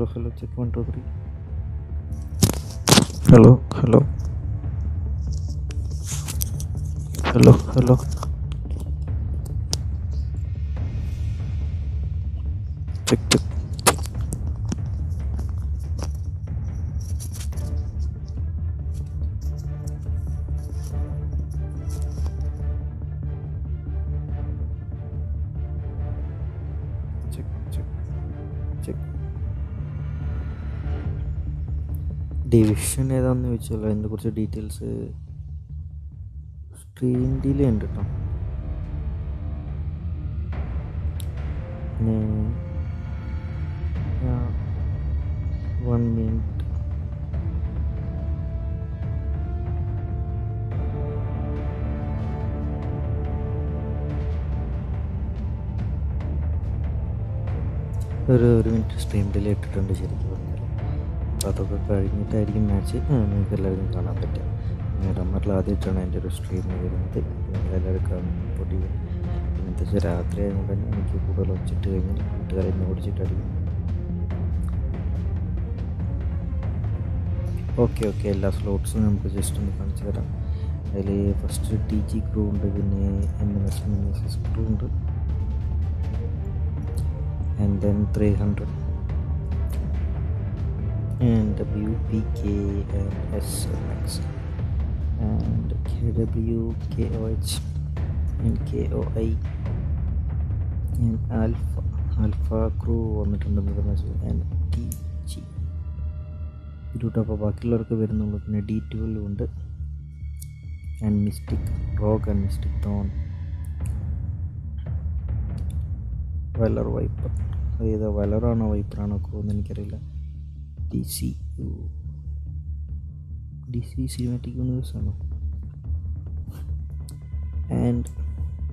Hello hello check one two three hello hello hello hello check check check check division ഏതാണെന്ന് ചോദിച്ചാൽ അതിന്റെ കുറച്ച് details screen delay ഉണ്ട് കേട്ടോ വൺ മിനിറ്റ് ഒരു ഒരു മിനിറ്റ് സ്ട്രീം ഡിലേ ഇട്ടിട്ടുണ്ട് ശരിക്കും പറഞ്ഞാൽ അപ്പോൾ അതൊക്കെ കഴിഞ്ഞിട്ടായിരിക്കും മാച്ച് നിങ്ങൾക്ക് എല്ലാവർക്കും കാണാൻ പറ്റുക പിന്നെ റമ്മറിൽ ആദ്യമായിട്ടാണ് എന്റെ ഒരു സ്ട്രീം വരുന്നത്. നിങ്ങളെല്ലാവരും കാണും പൊടി. ഇന്നത്തെ വെച്ചാൽ രാത്രി ആയതുകൊണ്ട് തന്നെ എനിക്ക് കൂടുതൽ ഒച്ചിട്ട് കഴിഞ്ഞാൽ കൂട്ടുകാരെ ഇന്ന് ഓടിച്ചിട്ടടിക്കും ഓക്കെ ഓക്കെ എല്ലാ സ്ലോട്ട്സും നമുക്ക് ജസ്റ്റ് ഒന്ന് കാണിച്ചു തരാം. അതിൽ ഫസ്റ്റ് ടി ജി ക്രൂ ഉണ്ട് പിന്നെ M N S M S S crew ഉണ്ട്. And then three hundred and WPK and KW, KOH and KOI and Alpha. Alpha crew വന്നിട്ടുണ്ടെന്ന് പറഞ്ഞു ആൻഡ് ടി ജി ഇരുട്ടോ അപ്പോൾ ബാക്കിയുള്ളവർക്ക് വരുന്നുള്ളൂ പിന്നെ ഡി ട്വൽവ് ഉണ്ട്. And mystic rock and mystic thorn valour viper അത് ഏതാ വലറാണോ വൈപ്പറാണോ ക്രൂന്ന് എനിക്കറിയില്ല. C D C cinematic universe ആണോ and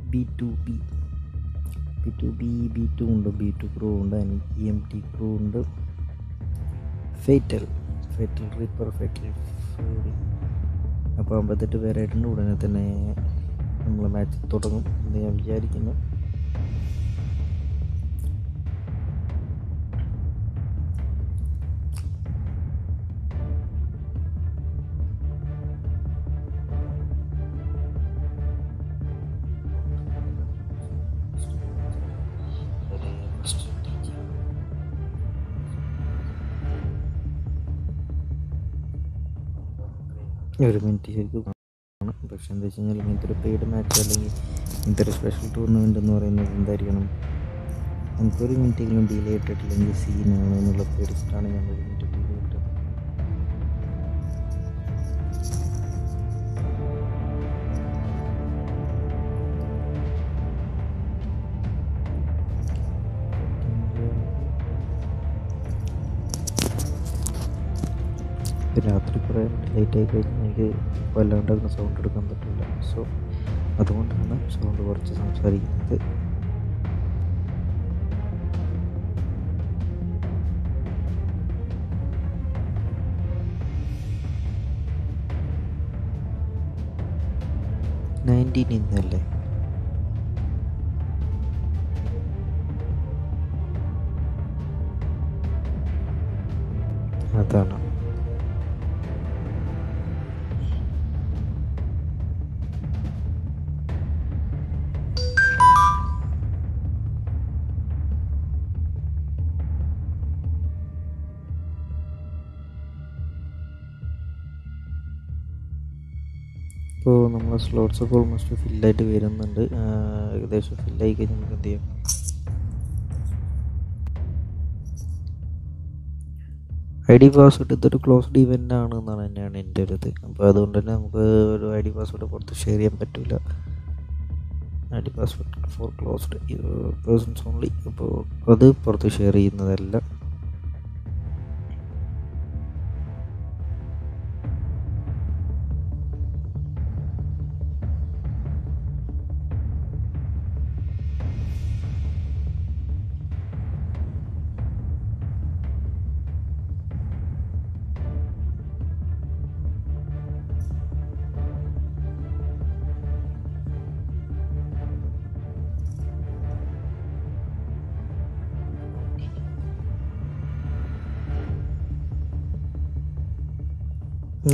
B two B B two B B two ഉണ്ട് ബി ടു ക്രൂ ഉണ്ട് ഇ എം ടി ക്രൂ ഉണ്ട്. ഫേറ്റൽ ഫേറ്റൽ റീപ്പർ ഫേറ്റൽ അപ്പോൾ അമ്പത്തെട്ട് പേരായിട്ടുണ്ട്. ഉടനെ തന്നെ നമ്മൾ മാച്ച് തുടങ്ങും എന്ന് ഞാൻ വിചാരിക്കുന്നു. ഒരു മിനിറ്റ് ശരിക്കും പക്ഷെ എന്താ വെച്ച് കഴിഞ്ഞാൽ ഇങ്ങനത്തെ ഒരു പെയ്ഡ് മാച്ച് അല്ലെങ്കിൽ ഇങ്ങനത്തെ ഒരു സ്പെഷ്യൽ ടൂർണമെന്റ് എന്ന് പറയുന്നത് എന്തായിരിക്കണം? നമുക്കൊരു മിനിറ്റെങ്കിലും ഡിലേ ഇട്ടിട്ടില്ലെങ്കിൽ സീനാണ് എന്നുള്ള പേടിച്ചിട്ടാണ് ഞാൻ ഒരു ലേറ്റ് ആയി കഴിഞ്ഞാൽ എനിക്ക് വല്ലാണ്ടൊന്നും സൗണ്ട് എടുക്കാൻ പറ്റില്ല. സോ അതുകൊണ്ടാണ് സൗണ്ട് കുറച്ച് സംസാരിക്കുന്നത്. നയന്റീൻ ഇന്നല്ലേ? അതാണ്. സ്ലോട്ട്സ് ഒക്കെ ഓൾമോസ്റ്റ് ഫില്ലായിട്ട് വരുന്നുണ്ട്. ഏകദേശം ഫില്ലായി കഴിഞ്ഞാൽ നമുക്ക് എന്ത് ചെയ്യാം? ഐ ഡി പാസ്വേഡ് ഇതൊരു ക്ലോസ്ഡ് ഇവന്റ് ആണ് എന്നാണ് തന്നെയാണ് എന്റെ ഒരു ഇത്. അപ്പോൾ അതുകൊണ്ട് തന്നെ നമുക്ക് ഒരു ഐ ഡി പാസ്വേഡ് പുറത്ത് ഷെയർ ചെയ്യാൻ പറ്റില്ല I D password for closed persons only അപ്പോൾ അത് പുറത്ത് ഷെയർ ചെയ്യുന്നതല്ല.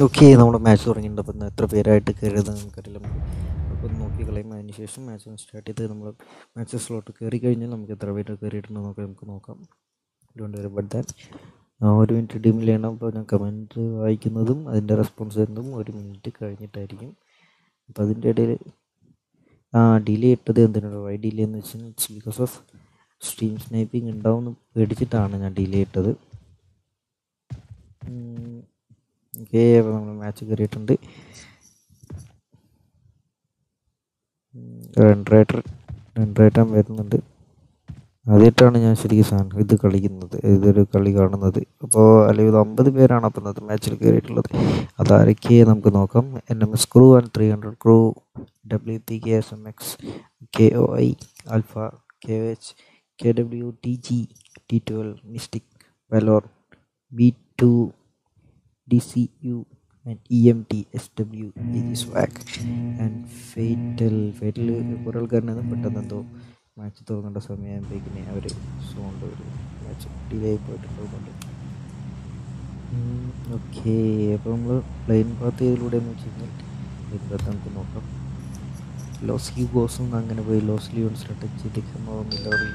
ഓക്കെ നമ്മുടെ മാച്ച് തുടങ്ങിയിട്ടുണ്ട് അപ്പം എത്ര പേരായിട്ട് കയറിയത് നമുക്കറിയില്ല. അപ്പോൾ നോക്കി കളയും. അതിന് ശേഷം മാച്ച് സ്റ്റാർട്ട് ചെയ്ത് നമ്മൾ മാച്ച് സ്ലോട്ട് കയറി കഴിഞ്ഞാൽ നമുക്ക് എത്ര പേര് കയറിയിട്ടുണ്ടോ നോക്കി നമുക്ക് നോക്കാം. ഡോണ്ട് വെരി ബട്ട് ദാൻ ഒരു മിനിറ്റ് ടീമിലാണ് അപ്പോൾ ഞാൻ കമന്റ് വായിക്കുന്നതും അതിന്റെ റെസ്പോൺസ് തരുന്നതും ഒരു മിനിറ്റ് കഴിഞ്ഞിട്ടായിരിക്കും. അപ്പോൾ അതിന്റെ ഇടയിൽ ആ ഡിലേ ഇട്ടത് എന്തിനാണ്? വൈ ഡിലേ എന്ന് വെച്ചാൽ it's because of stream sniping ഉണ്ടാവുമെന്ന് പേടിച്ചിട്ടാണ് ഞാൻ ഡിലേ ഇട്ടത്. അപ്പോൾ നമ്മൾ മാച്ച് കയറിയിട്ടുണ്ട് റൺ റൈറ്റർ റൺ റൈറ്റർ വരുന്നുണ്ട്. ആദ്യമായിട്ടാണ് ഞാൻ ശരിക്കും സാധനം ഇത് കളിക്കുന്നത് ഇതൊരു കളി കാണുന്നത്. അപ്പോൾ അല്ലെങ്കിൽ ഇത് അമ്പത് പേരാണ് അപ്പോൾ ഇന്നത്തെ മാച്ചിൽ കയറിയിട്ടുള്ളത് അതാരൊക്കെ നമുക്ക് നോക്കാം. N M S crew and three hundred crew W P K S M X K O I alpha K H K W T G T twelve mystic valor B two D and EMTSW swag and fatal fatal കുറേ ആൾക്കാരനാണ് പെട്ടെന്ന് എന്തോ match തുടങ്ങേണ്ട സമയമാകുമ്പോഴേക്കിനെ അവർ സോണ്ട് ഒരു match delay ആയി പോയിട്ടുള്ളതുകൊണ്ട് ഓക്കെ അപ്പോൾ നമ്മൾ പ്ലെയിൻ പാത്ത് ഇതിലൂടെ എന്ന് വെച്ച് കഴിഞ്ഞാൽ പ്ലെയിൻ പാത്ത് നമുക്ക് നോക്കാം. ലോസ്ലി ഗോസും അങ്ങനെ പോയി ലോസ്ലി ലിയോൺസിനെ ടച്ച് ചെയ്ത് ക്യാമ്പോ മില്ലറി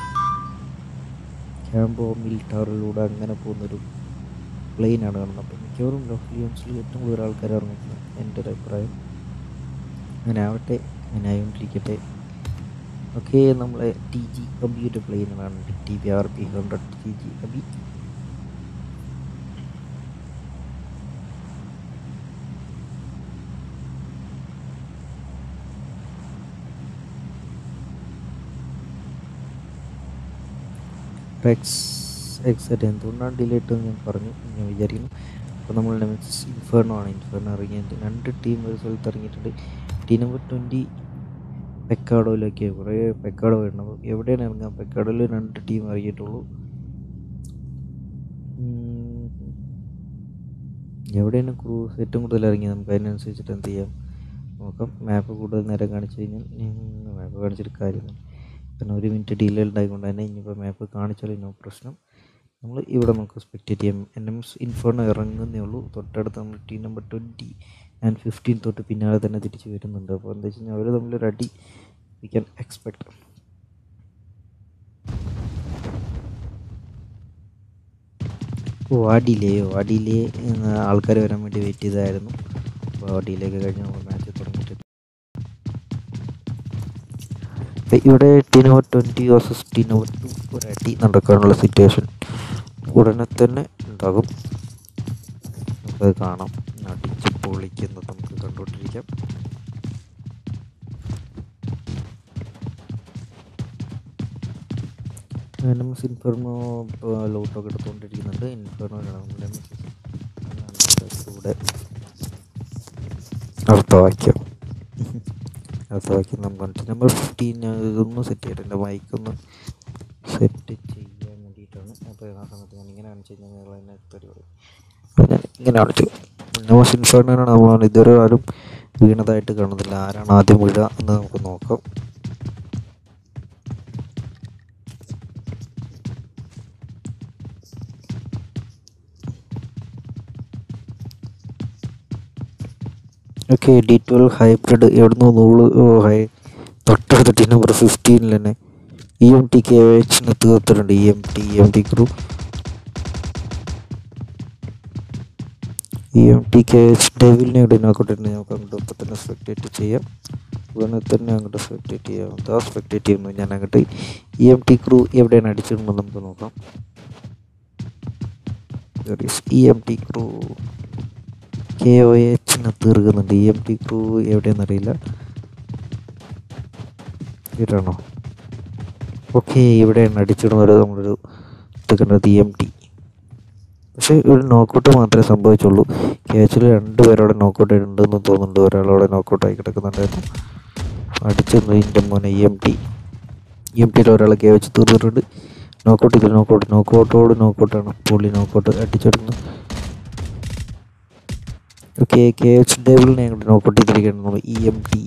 ക്യാമ്പോ മിൽട്ടാറിലൂടെ അങ്ങനെ പോകുന്നൊരു പ്ലെയിനാണ് കാണുന്നത്. അപ്പോൾ മിക്കവാറും ലോസ് ലിയോൺസിൽ ഏറ്റവും കൂടുതൽ ആൾക്കാർ ഇറങ്ങിക്കുന്നത് എന്റെ ഒരു അഭിപ്രായം അങ്ങനെ ആവട്ടെ അങ്ങനെ ആയിക്കൊണ്ടിരിക്കട്ടെ ഓക്കെ നമ്മളെ T G computer പ്ലെയിനാണ് T V R P hundred T G Abi X എക്സറ്റ് എന്തുകൊണ്ടാണ് ഡിലേ ഇട്ടതെന്ന് ഞാൻ പറഞ്ഞു ഞാൻ വിചാരിക്കുന്നു അപ്പോൾ നമ്മൾ നെക്സ്റ്റ് ഇൻഫേർണോ ആണ്. ഇൻഫേർണോ ഇറങ്ങിയത് രണ്ട് ടീം ഒരു സ്ഥലത്ത് ഇറങ്ങിയിട്ടുണ്ട്. ടീം നമ്പർ ട്വന്റി പെക്കാഡോയിലൊക്കെ കുറേ പെക്കാഡോ വരണം അപ്പോൾ എവിടെയാണ് ഇറങ്ങാം പെക്കാഡോയിൽ രണ്ട് ടീം ഇറങ്ങിയിട്ടുള്ളൂ. എവിടെയാണ് ക്രൂസ് ഏറ്റവും കൂടുതൽ ഇറങ്ങിയത്? നമുക്ക് അതിനനുസരിച്ചിട്ട് എന്ത് ചെയ്യാം? നോക്കാം. മാപ്പ് കൂടുതൽ നേരം കാണിച്ചു കഴിഞ്ഞാൽ മാപ്പ് കാണിച്ചിട്ട് കാര്യമില്ല കാരണം ഒരു മിനിറ്റ് ഡിലേ ഉണ്ടായിക്കൊണ്ട് തന്നെ ഇനിയിപ്പോൾ മാപ്പ് കാണിച്ചാലും നോ പ്രശ്നം. നമ്മൾ ഇവിടെ നമുക്ക് സ്പെക്റ്റേറ്റ് ചെയ്യാം എൻ എം എസ് ഇൻഫോർണോ ഇറങ്ങുന്നേ ഉള്ളൂ. തൊട്ടടുത്ത് നമ്മൾ team number twenty and fifteen തൊട്ട് പിന്നാലെ തന്നെ തിരിച്ച് വരുന്നുണ്ട്. അപ്പോൾ എന്താ വെച്ച് കഴിഞ്ഞാൽ അവർ തമ്മിലൊരു അടി വി ക്യാൻ എക്സ്പെക്ട് ഓ ആ ഡിലേ ആ ഡിലേ ആൾക്കാർ വരാൻ വേണ്ടി വെയിറ്റ് ചെയ്തായിരുന്നു അപ്പോൾ ആ ഡിലേ കഴിഞ്ഞ് നമ്മൾ മാച്ച് തുടങ്ങിയിട്ട് ഇവിടെ team number twenty versus team number two ഒരു അടി നടക്കാനുള്ള സിറ്റുവേഷൻ ഉടനെ തന്നെ ഉണ്ടാകും. നമുക്കത് കാണാം. അടിച്ച് പൊളിക്കുന്നത് നമുക്ക് കണ്ടുകൊണ്ടിരിക്കാം. നമുക്ക് ഇൻഫെർമോ ലോട്ടൊക്കെ എടുത്തുകൊണ്ടിരിക്കുന്നുണ്ട്. ഇൻഫർമോ അർത്ഥവാക്യം വാക്യം. അടുത്ത വാക്യം നമുക്ക് നമ്പർ ഫിഫ്റ്റീൻ ഇതൊന്ന് സെറ്റ് ചെയ്യട്ടെ. എന്റെ മൈക്കൊന്ന് സെറ്റ് അപ്പോൾ സമയത്ത് ഞാൻ ഇങ്ങനെ ഇങ്ങനെ കാണിച്ചു. നമ്മൾ ഇതുവരെ ആരും വീണതായിട്ട് കാണുന്നില്ല. ആരാണ് ആദ്യം വീഴുക എന്ന് നമുക്ക് നോക്കാം. ഓക്കെ ഡി ട്വൽവ് ഹൈബ്രിഡ് എവിടുന്ന് നൂറ് ഹൈ തൊട്ടടുത്ത് നമ്പർ ഫിഫ്റ്റീനിൽ തന്നെ. ഇ എം ടി കെ എച്ചിന് തീർത്തിട്ടുണ്ട്. E M T E M T group E M T K H ഡെവിലിനെ ഇവിടെ നോക്കിയിട്ടുണ്ട് നമുക്ക് അങ്ങോട്ട് ഇപ്പം തന്നെ സ്പെക്ടേറ്റ് ചെയ്യാം. ഉടനെ തന്നെ അങ്ങോട്ട് സ്പെക്ടേറ്റ് ചെയ്യാം. ആ സ്പെക്ടേറ്റ് ചെയ്യുന്നു. ഞാൻ അങ്ങോട്ട് ഇ എം ടി ക്രൂ എവിടെയാണ് അടിച്ചിട്ടുണ്ടെന്ന് നമുക്ക് നോക്കാം. E M T crew K O എച്ചിന് തീർക്കുന്നുണ്ട്. ഇ എം ടി ക്രൂ എവിടെയെന്നറിയില്ല ഇതാണോ? ഓക്കെ ഇവിടെ അടിച്ചിടുന്നത് നമ്മളൊരു എടുക്കേണ്ടത് ഇ എം ടി പക്ഷേ ഒരു നോക്കൗട്ട് മാത്രമേ സംഭവിച്ചുള്ളൂ. ക്യാച്ചിൽ രണ്ട് പേരോടെ നോക്കൗട്ട് ഉണ്ടെന്ന് തോന്നുന്നുണ്ട്. ഒരാളോടെ നോക്കൗട്ടായി കിടക്കുന്നുണ്ടായിരുന്നു. അടിച്ചിരുന്നു ഇന്റെ മോനെ എം ടി എം ടിയിൽ ഒരാളെ കെ വെച്ച് തീർന്നിട്ടുണ്ട്. നോക്കൗട്ട് ഇതിൽ നോക്കൗട്ട് നോക്കൗട്ടോട് നോക്കൗട്ടാണ് പുള്ളി നോക്കൗട്ട് അടിച്ചെടുക്കുന്നു ഓക്കെ കെ എച്ച് ഡേബിളിനെ നോക്കൗട്ട് ചെയ്തിരിക്കുകയാണ് നമ്മൾ ഇ എം ടി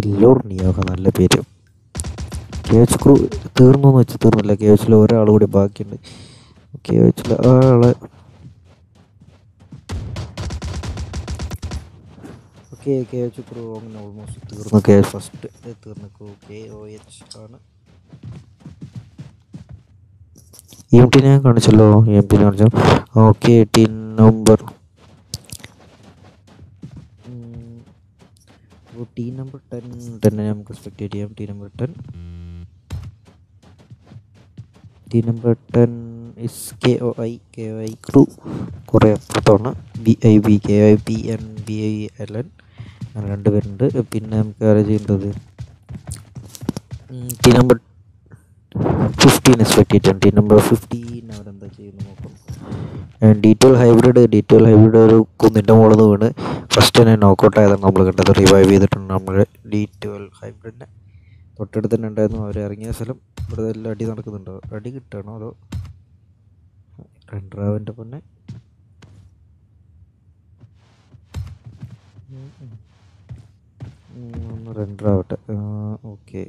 ഇല്ലോർ നിയോഗ നല്ല പേര്. കെ എച്ച് ക്രൂ തീർന്നു എന്ന് വെച്ചാൽ തീർന്നില്ല. കെ എച്ചിൽ ഒരാൾ കൂടി ബാക്കിയുണ്ട്. കെ എച്ചിൽ ആളെ ഓക്കെ കെ എച്ച് ക്രൂ അങ്ങനെ ഓൾമോസ്റ്റ് തീർന്നു കെ ഫസ്റ്റ് തീർന്നു കെ ഒ എച്ച് ആണ്. എം ടി ഞാൻ കാണിച്ചല്ലോ. എം ടി കാണിച്ചു? Okay T number T number ten തന്നെ നമുക്ക് എക്സ്പെക്ട് ചെയ്യാം. T number ten team number ten is K O I K I crew കുറേ അപ്പുറത്താണ്. B I B K I P N B I L N അങ്ങനെ രണ്ട് പേരുണ്ട്. പിന്നെ നമുക്ക് ആരാ ചെയ്യേണ്ടത്? T number fifteen spectate team number fifteen അവരെന്താ ചെയ്യുന്നത് നോക്കാം. ഡീറ്റെയിൽ ഹൈബ്രിഡ് ഡീറ്റെയിൽ ഹൈബ്രിഡ് ഒരു കുന്നിന്റെ മുകളിൽ നിന്ന് വീണ്. ഫസ്റ്റ് തന്നെ നോക്കൗട്ട് ആയതാണ് നമ്മൾ കണ്ടത്. റിവൈവ് ചെയ്തിട്ടുണ്ട് നമ്മൾ ഡി ട്വൽ ഹൈബ്രിഡിനെ തൊട്ടടുത്ത് തന്നെ ഉണ്ടായിരുന്നു. അവർ ഇറങ്ങിയ സ്ഥലം. ഇവിടെ എല്ലാം അടി നടക്കുന്നുണ്ടോ? അടി കിട്ടണോ അതോ രണ്ടാവന്റെ പൊന്നെ? ഒന്ന് റെൻഡറാവട്ടെ ഓക്കെ.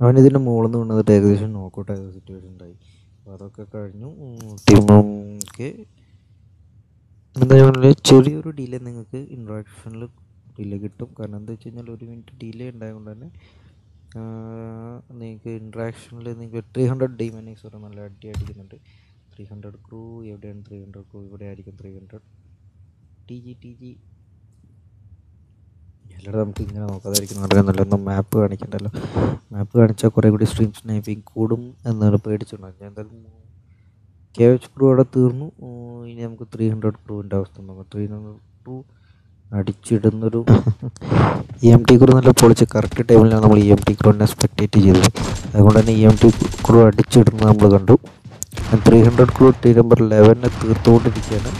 അവൻ ഇതിന്റെ മുകളിൽ നിന്ന് വീണതിട്ട് ഏകദേശം നോക്കൗട്ട് ആയ സിറ്റുവേഷൻ ഉണ്ടായി അപ്പോൾ അതൊക്കെ കഴിഞ്ഞു. ടീമൊക്കെ എന്താ പറഞ്ഞാൽ ചെറിയൊരു ഡിലേ നിങ്ങൾക്ക് ഇൻട്രാക്ഷനിൽ ഡിലേ കിട്ടും. കാരണം എന്താ വെച്ച് കഴിഞ്ഞാൽ ഒരു മിനിറ്റ് ഡിലേ ഉണ്ടായതുകൊണ്ട് തന്നെ നിങ്ങൾക്ക് ഇൻട്രാക്ഷനിൽ നിങ്ങൾക്ക് ത്രീ ഹൺഡ്രഡ് ഡൈമനീസ് വരെ നല്ല അടി അടിക്കുന്നുണ്ട് ത്രീ ഹൺഡ്രഡ് ക്രൂ എവിടെയാണ് ത്രീ ഹൺഡ്രഡ് ക്രൂ ഇവിടെ ആയിരിക്കും three hundred T G T G എല്ലാവരും നമുക്ക് ഇങ്ങനെ നോക്കാതായിരിക്കും നടക്കുന്നില്ല ഒന്നും മാപ്പ് കാണിക്കണ്ടല്ലോ. മാപ്പ് കാണിച്ചാൽ കുറേ കൂടി സ്ട്രീം സ്നൈപ്പിംഗ് കൂടും എന്നാണ് പേടിച്ചിട്ടുണ്ടായിരുന്നു ഞാൻ എന്തായാലും കെ എച്ച് ക്രൂ അവിടെ തീർന്നു. ഇനി നമുക്ക് ത്രീ ഹൺഡ്രഡ് ക്രൂവിന്റെ അവസ്ഥ നോക്കാം. ത്രീ ഹൺഡ്രഡ് ക്രൂ അടിച്ചിടുന്നൊരു ഇ എം ടി ക്രൂ നല്ല പൊളിച്ച് കറക്റ്റ് ടൈമിലാണ് നമ്മൾ ഇ എം ടി ക്രൂവിനെ സ്പെക്ടേറ്റ് ചെയ്തത്. അതുകൊണ്ട് തന്നെ ഇ എം ടി ക്രൂ അടിച്ചിടുന്നത് നമ്മൾ കണ്ടു. Three hundred crew team number ലെവനെ തീർത്തുകൊണ്ടിരിക്കുകയാണ്.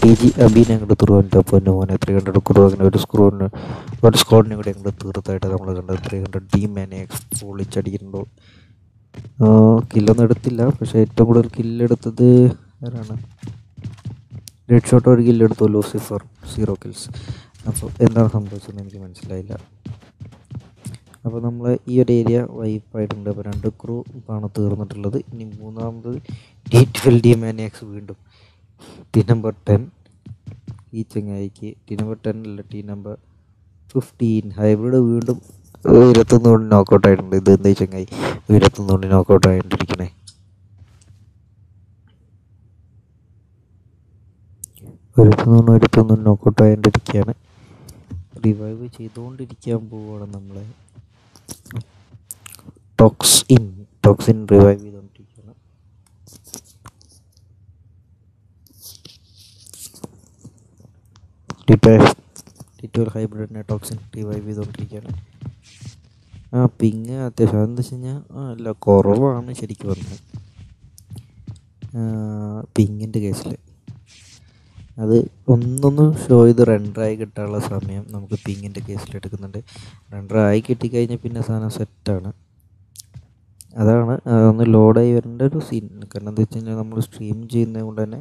ടി ജി അബീനെ അങ്ങോട്ട് തുറവാന്റെ അപ്പോൾ എന്റെ മോനെ. ത്രീ ഹൺഡ്രഡ് ക്രൂ അങ്ങനെ ഒരു സ്ക്രൂവിന് ഒരു സ്കോഡിനെ കൂടി അങ്ങോട്ട് തീർത്തായിട്ട് നമ്മൾ കണ്ടത്. ത്രീ ഹൺഡ്രഡ് ഡി മാനെ പൊളിച്ചടിക്കുന്നുണ്ടോ. കില്ലൊന്നും എടുത്തില്ല. പക്ഷേ ഏറ്റവും കൂടുതൽ കില്ലെടുത്തത് ആരാണ്? റെഡ് ഷോട്ട് ഒരു കില്ലെടുത്തു ലൂസിഫർ സീറോ കിൽസ് അപ്പോൾ എന്താണ് സംഭവിച്ചതെന്ന് എനിക്ക് മനസ്സിലായില്ല. അപ്പോൾ നമ്മൾ ഈ ഒരു ഏരിയ വൈപ്പായിട്ടുണ്ട് അപ്പോൾ രണ്ട് ക്രൂ ആണ് തീർന്നിട്ടുള്ളത്. ഇനി മൂന്നാമത് ഡി ട്വൽ ഡി മാനിയാക്സ് വീണ്ടും. ടി നമ്പർ ടെൻ ഈ ചങ്ങായിക്ക് ടി നമ്പർ ടെൻ അല്ല ടി നമ്പർ ഫിഫ്റ്റീൻ ഹൈബ്രിഡ് വീണ്ടും ഇരുപത്തൊന്ന് കൊണ്ട് നോക്കൗട്ട് ആയിട്ടുണ്ട്. ഇത് എന്താ ചങ്ങായി? ഇരുപത്തൊന്ന് കൊണ്ട് നോക്കൗട്ട് ആയിട്ടിരിക്കണേ. ഇരുപത്തൊന്ന് ഒരുത്തുനിന്ന് ഇരുപത്തൊന്ന് നോക്കൗട്ട് ഇരിക്കുകയാണ് റിവൈവ് ചെയ്തുകൊണ്ടിരിക്കാൻ പോവുകയാണ് നമ്മളെ. Toxin toxin revive ചെയ്തുകൊണ്ടിരിക്കുകയാണ്. ഡിറ്റോൽ ഹൈബ്രിഡിനെ ടോക്സിൻ റിവൈവ് ചെയ്തുകൊണ്ടിരിക്കുകയാണ്. ആ പിങ് അത്യാവശ്യം അതെന്താ വെച്ച് കഴിഞ്ഞാൽ അല്ല കുറവാണ് ശരിക്കും പറഞ്ഞത് പിങ്ങിന്റെ കേസിൽ അത് ഒന്നൊന്ന് ഷോ ചെയ്ത് റെൻഡറായി കിട്ടാനുള്ള സമയം നമുക്ക് പിങ്ങിന്റെ കേസിലെടുക്കുന്നുണ്ട് റെൻഡറായി കിട്ടിക്കഴിഞ്ഞാൽ പിന്നെ സാധനം സെറ്റാണ് അതാണ് അതൊന്ന് ലോഡായി വരേണ്ട ഒരു സീൻ കാരണം എന്താ വെച്ച് കഴിഞ്ഞാൽ നമ്മൾ സ്ട്രീം ചെയ്യുന്നത് കൊണ്ട് തന്നെ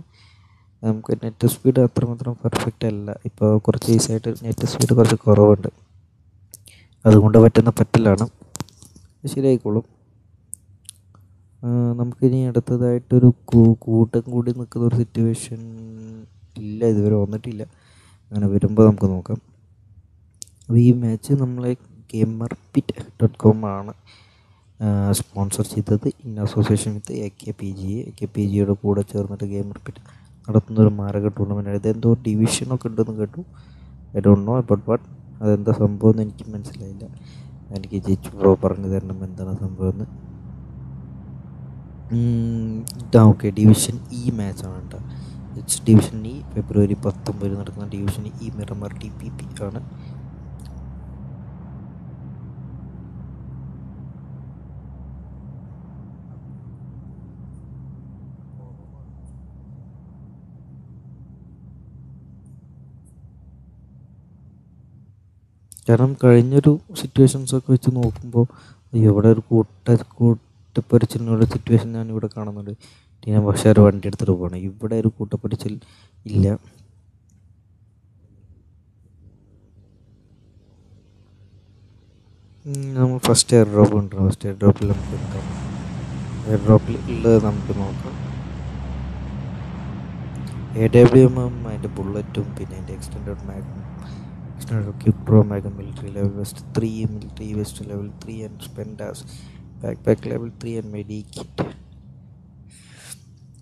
നമുക്ക് നെറ്റ് സ്പീഡ് അത്രമാത്രം പെർഫെക്റ്റ് അല്ല. ഇപ്പോൾ കുറച്ച് ഈസിയായിട്ട് നെറ്റ് സ്പീഡ് കുറച്ച് കുറവുണ്ട്. അതുകൊണ്ട് പറ്റുന്ന പറ്റലാണ്. ശരിയായിക്കോളും. നമുക്കിനി അടുത്തതായിട്ടൊരു കൂട്ടം കൂടി നിൽക്കുന്ന ഒരു സിറ്റുവേഷൻ ഇല്ല ഇതുവരെ വന്നിട്ടില്ല. അങ്ങനെ വരുമ്പോൾ നമുക്ക് നോക്കാം. അപ്പോൾ ഈ മാച്ച് നമ്മളെ ഗെയിമർ പിറ്റ് ഡോട്ട് കോം ആണ് സ്പോൺസർ ചെയ്തത് in association with A K P G A K P ജിയുടെ കൂടെ ചേർന്നിട്ട് ഗെയിമർ പിറ്റ് നടത്തുന്ന ഒരു മാരക ടൂർണമെന്റ് ഇതെന്തോ ഡിവിഷനൊക്കെ ഉണ്ടെന്ന് കേട്ടു. I don't know about what അതെന്താ സംഭവം എന്ന് എനിക്ക് മനസ്സിലായില്ല. എനിക്ക് ചേച്ചി ബ്രോ പറഞ്ഞു തരണം എന്താണ് സംഭവം എന്ന്. ഓക്കെ ഡിവിഷൻ ഈ മാച്ചാണ് കേട്ടോ ഡിവിഷൻ ഇ ഫെബ്രുവരി പത്തൊമ്പതിന് നടക്കുന്ന division E Miramar T P P ആണ്. കാരണം കഴിഞ്ഞൊരു സിറ്റുവേഷൻസൊക്കെ വെച്ച് നോക്കുമ്പോൾ ഇവിടെ ഒരു കൂട്ട കൂട്ടപ്പരിച്ചിലുള്ള സിറ്റുവേഷൻ ഞാൻ ഇവിടെ കാണുന്നുണ്ട്. ടീന പക്ഷേ ഒരു വണ്ടി എടുത്തിട്ട് പോകണം. ഇവിടെ ഒരു കൂട്ടപ്പിടിച്ചിൽ ഇല്ല. നമ്മൾ ഫസ്റ്റ് എയർ ഡ്രോപ്പ് ഉണ്ട്. ഫസ്റ്റ് എയർ ഡ്രോപ്പിൽ നമുക്ക് എടുക്കാം. എയർ ഡ്രോപ്പിൽ ഉള്ളത് നമുക്ക് നോക്കാം. എ ഡബ്ല്യു എം അതിന്റെ ബുള്ളറ്റും പിന്നെ അതിന്റെ എക്സ്റ്റൻഡ് മാഗും extend cube pro മാഗും military level vest three military vest level three and സ്പെൻഡാസ് back back level three and medkit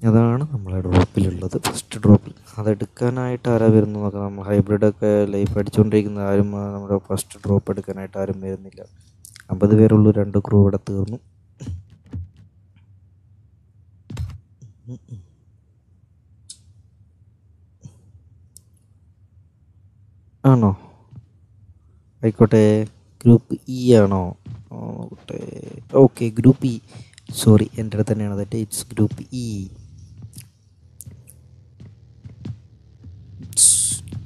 അതാണ് നമ്മളെ ഡ്രോപ്പിലുള്ളത്. ഫസ്റ്റ് ഡ്രോപ്പിൽ അതെടുക്കാനായിട്ട് ആരാ വരുന്നു നോക്കാം. നമ്മൾ ഹൈബ്രിഡൊക്കെ ലൈഫ് അടിച്ചുകൊണ്ടിരിക്കുന്ന ആരും നമ്മുടെ ഫസ്റ്റ് ഡ്രോപ്പ് എടുക്കാനായിട്ട് ആരും വരുന്നില്ല. അമ്പത് പേരുള്ളൂ രണ്ട് ക്രൂ ഇവിടെ തീർന്നു. ആണോ? ആയിക്കോട്ടെ. ഗ്രൂപ്പ് ഇ ആണോ? നോക്കട്ടെ ഓക്കെ ഗ്രൂപ്പ് ഇ സോറി എന്റെ തന്നെയാണ്. തെറ്റ് ഇറ്റ്സ് ഗ്രൂപ്പ് ഇ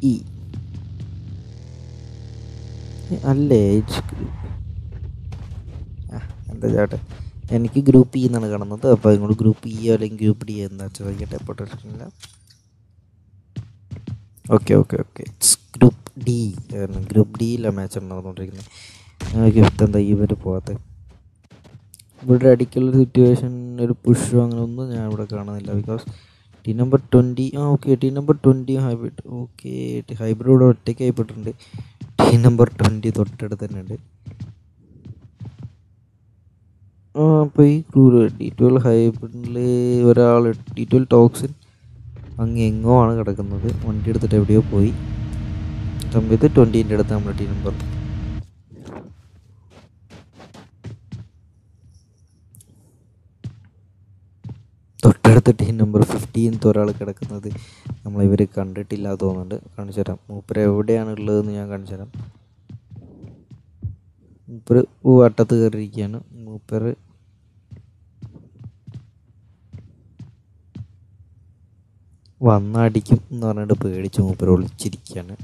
ഇ. അല്ലേ? ഏജ് എന്താ ചേട്ടെ? എനിക്ക് ഗ്രൂപ്പ് ഇ എന്നാണ് കാണുന്നത്. അപ്പോൾ നിങ്ങൾ ഗ്രൂപ്പ് ഇ അല്ലെങ്കിൽ ഗ്രൂപ്പ് ഡി എന്താ ചോദിക്കട്ടെ? പൊട്ടൻഷ്യല്ല okay okay okay. It's group D. Group ഡിയിലാണ് match നടന്നുകൊണ്ടിരിക്കുന്നത് ഗിഫ്റ്റ് എന്താ ഇവർ പോകാത്ത ഇവിടെ അടിക്കുള്ള സിറ്റുവേഷൻ ഒരു പുഷോ അങ്ങനെ ഒന്നും ഞാൻ ഇവിടെ കാണുന്നില്ല. ബിക്കോസ് ടി നമ്പർ ട്വന്റി ആ okay T number twenty hybrid okay hybrid ഇവിടെ ഒറ്റയ്ക്ക് ആയിപ്പെട്ടിട്ടുണ്ട് ടി നമ്പർ ട്വന്റി തൊട്ടടുത്ത് തന്നെ ഉണ്ട് ആ അപ്പോൾ ഈ ക്രൂർ ഡി ട്വൽവ് ഹൈബ്രിഡിൽ ഒരാൾ ഡി ട്വൽവ് ടോക്സിൻ അങ്ങ് എങ്ങോ ആണ് കിടക്കുന്നത്. വണ്ടി എടുത്തിട്ട് എവിടെയോ പോയി. സമയത്ത് ട്വന്റീന്റെ അടുത്ത് നമ്മുടെ ടി നമ്പർ തൊട്ടടുത്ത ടീം നമ്പർ ഫിഫ്റ്റീൻത്ത് ഒരാൾ കിടക്കുന്നത് നമ്മളിവർ കണ്ടിട്ടില്ല തോന്നുന്നുണ്ട്. കാണിച്ചു തരാം. മൂപ്പര് എവിടെയാണ് ഉള്ളതെന്ന് ഞാൻ കാണിച്ചു തരാം. മൂപ്പര് വട്ടത്ത് കയറിയിരിക്കുകയാണ്. മൂപ്പര് വന്നടിക്കും എന്ന് പറഞ്ഞിട്ട് പേടിച്ച് മൂപ്പര് ഒളിച്ചിരിക്കുകയാണ്.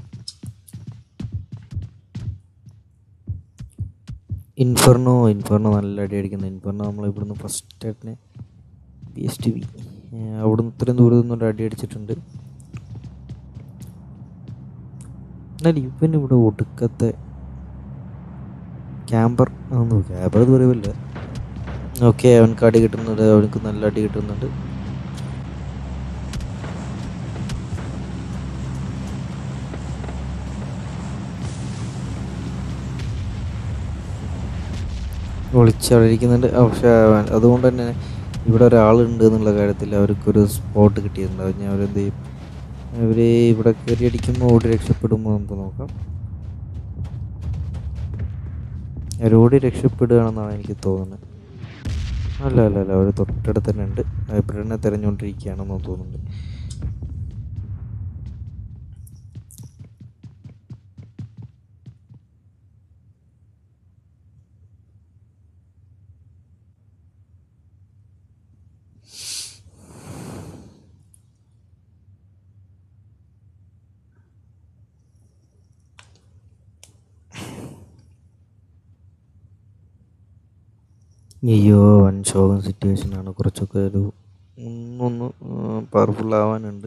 ഇൻഫർണോ? ഇൻഫർണോ നല്ല അടി അടിക്കുന്നത് ഇൻഫർണോ നമ്മൾ ഇവിടുന്ന് ഫസ്റ്റ് ആയിട്ട് പി എസ് ടി വി അവിടുന്ന് ഇത്രയും ദൂരത്ത് നിന്നൊരു അടി അടിച്ചിട്ടുണ്ട്. എന്നാൽ ഇവൻ ഇവിടെ ഒടുക്കത്തെ ക്യാമ്പർ ആണെന്ന് ക്യാമ്പർ പറയുമല്ല ഓക്കെ അവൻക്ക് അടി കിട്ടുന്നുണ്ട്. അവനക്ക് നല്ല അടി കിട്ടുന്നുണ്ട്. ഒളിച്ചടിക്കുന്നുണ്ട് പക്ഷേ അവൻ- അതുകൊണ്ട് തന്നെ ഇവിടെ ഒരാളുണ്ട് എന്നുള്ള കാര്യത്തിൽ അവർക്കൊരു സ്പോട്ട് കിട്ടിയിട്ടുണ്ട് അത് ഞാൻ അവരെന്ത് ചെയ്യും? അവർ ഇവിടെ കയറി അടിക്കുമ്പോൾ ഓടി രക്ഷപ്പെടുമ്പോൾ നമുക്ക് നോക്കാം. അവരോടി രക്ഷപ്പെടുകയാണെന്നാണ് എനിക്ക് തോന്നുന്നത്. അല്ല അല്ല അല്ല അവർ തൊട്ടടുത്ത് തന്നെ ഉണ്ട്. ഹൈബ്രിഡിനെ തിരഞ്ഞുകൊണ്ടിരിക്കുകയാണെന്ന് തോന്നുന്നുണ്ട്. അയ്യോ വൻ ശോകം സിറ്റുവേഷനാണ് കുറച്ചൊക്കെ ഒരു ഒന്നൊന്ന് പവർഫുൾ ആവാനുണ്ട്.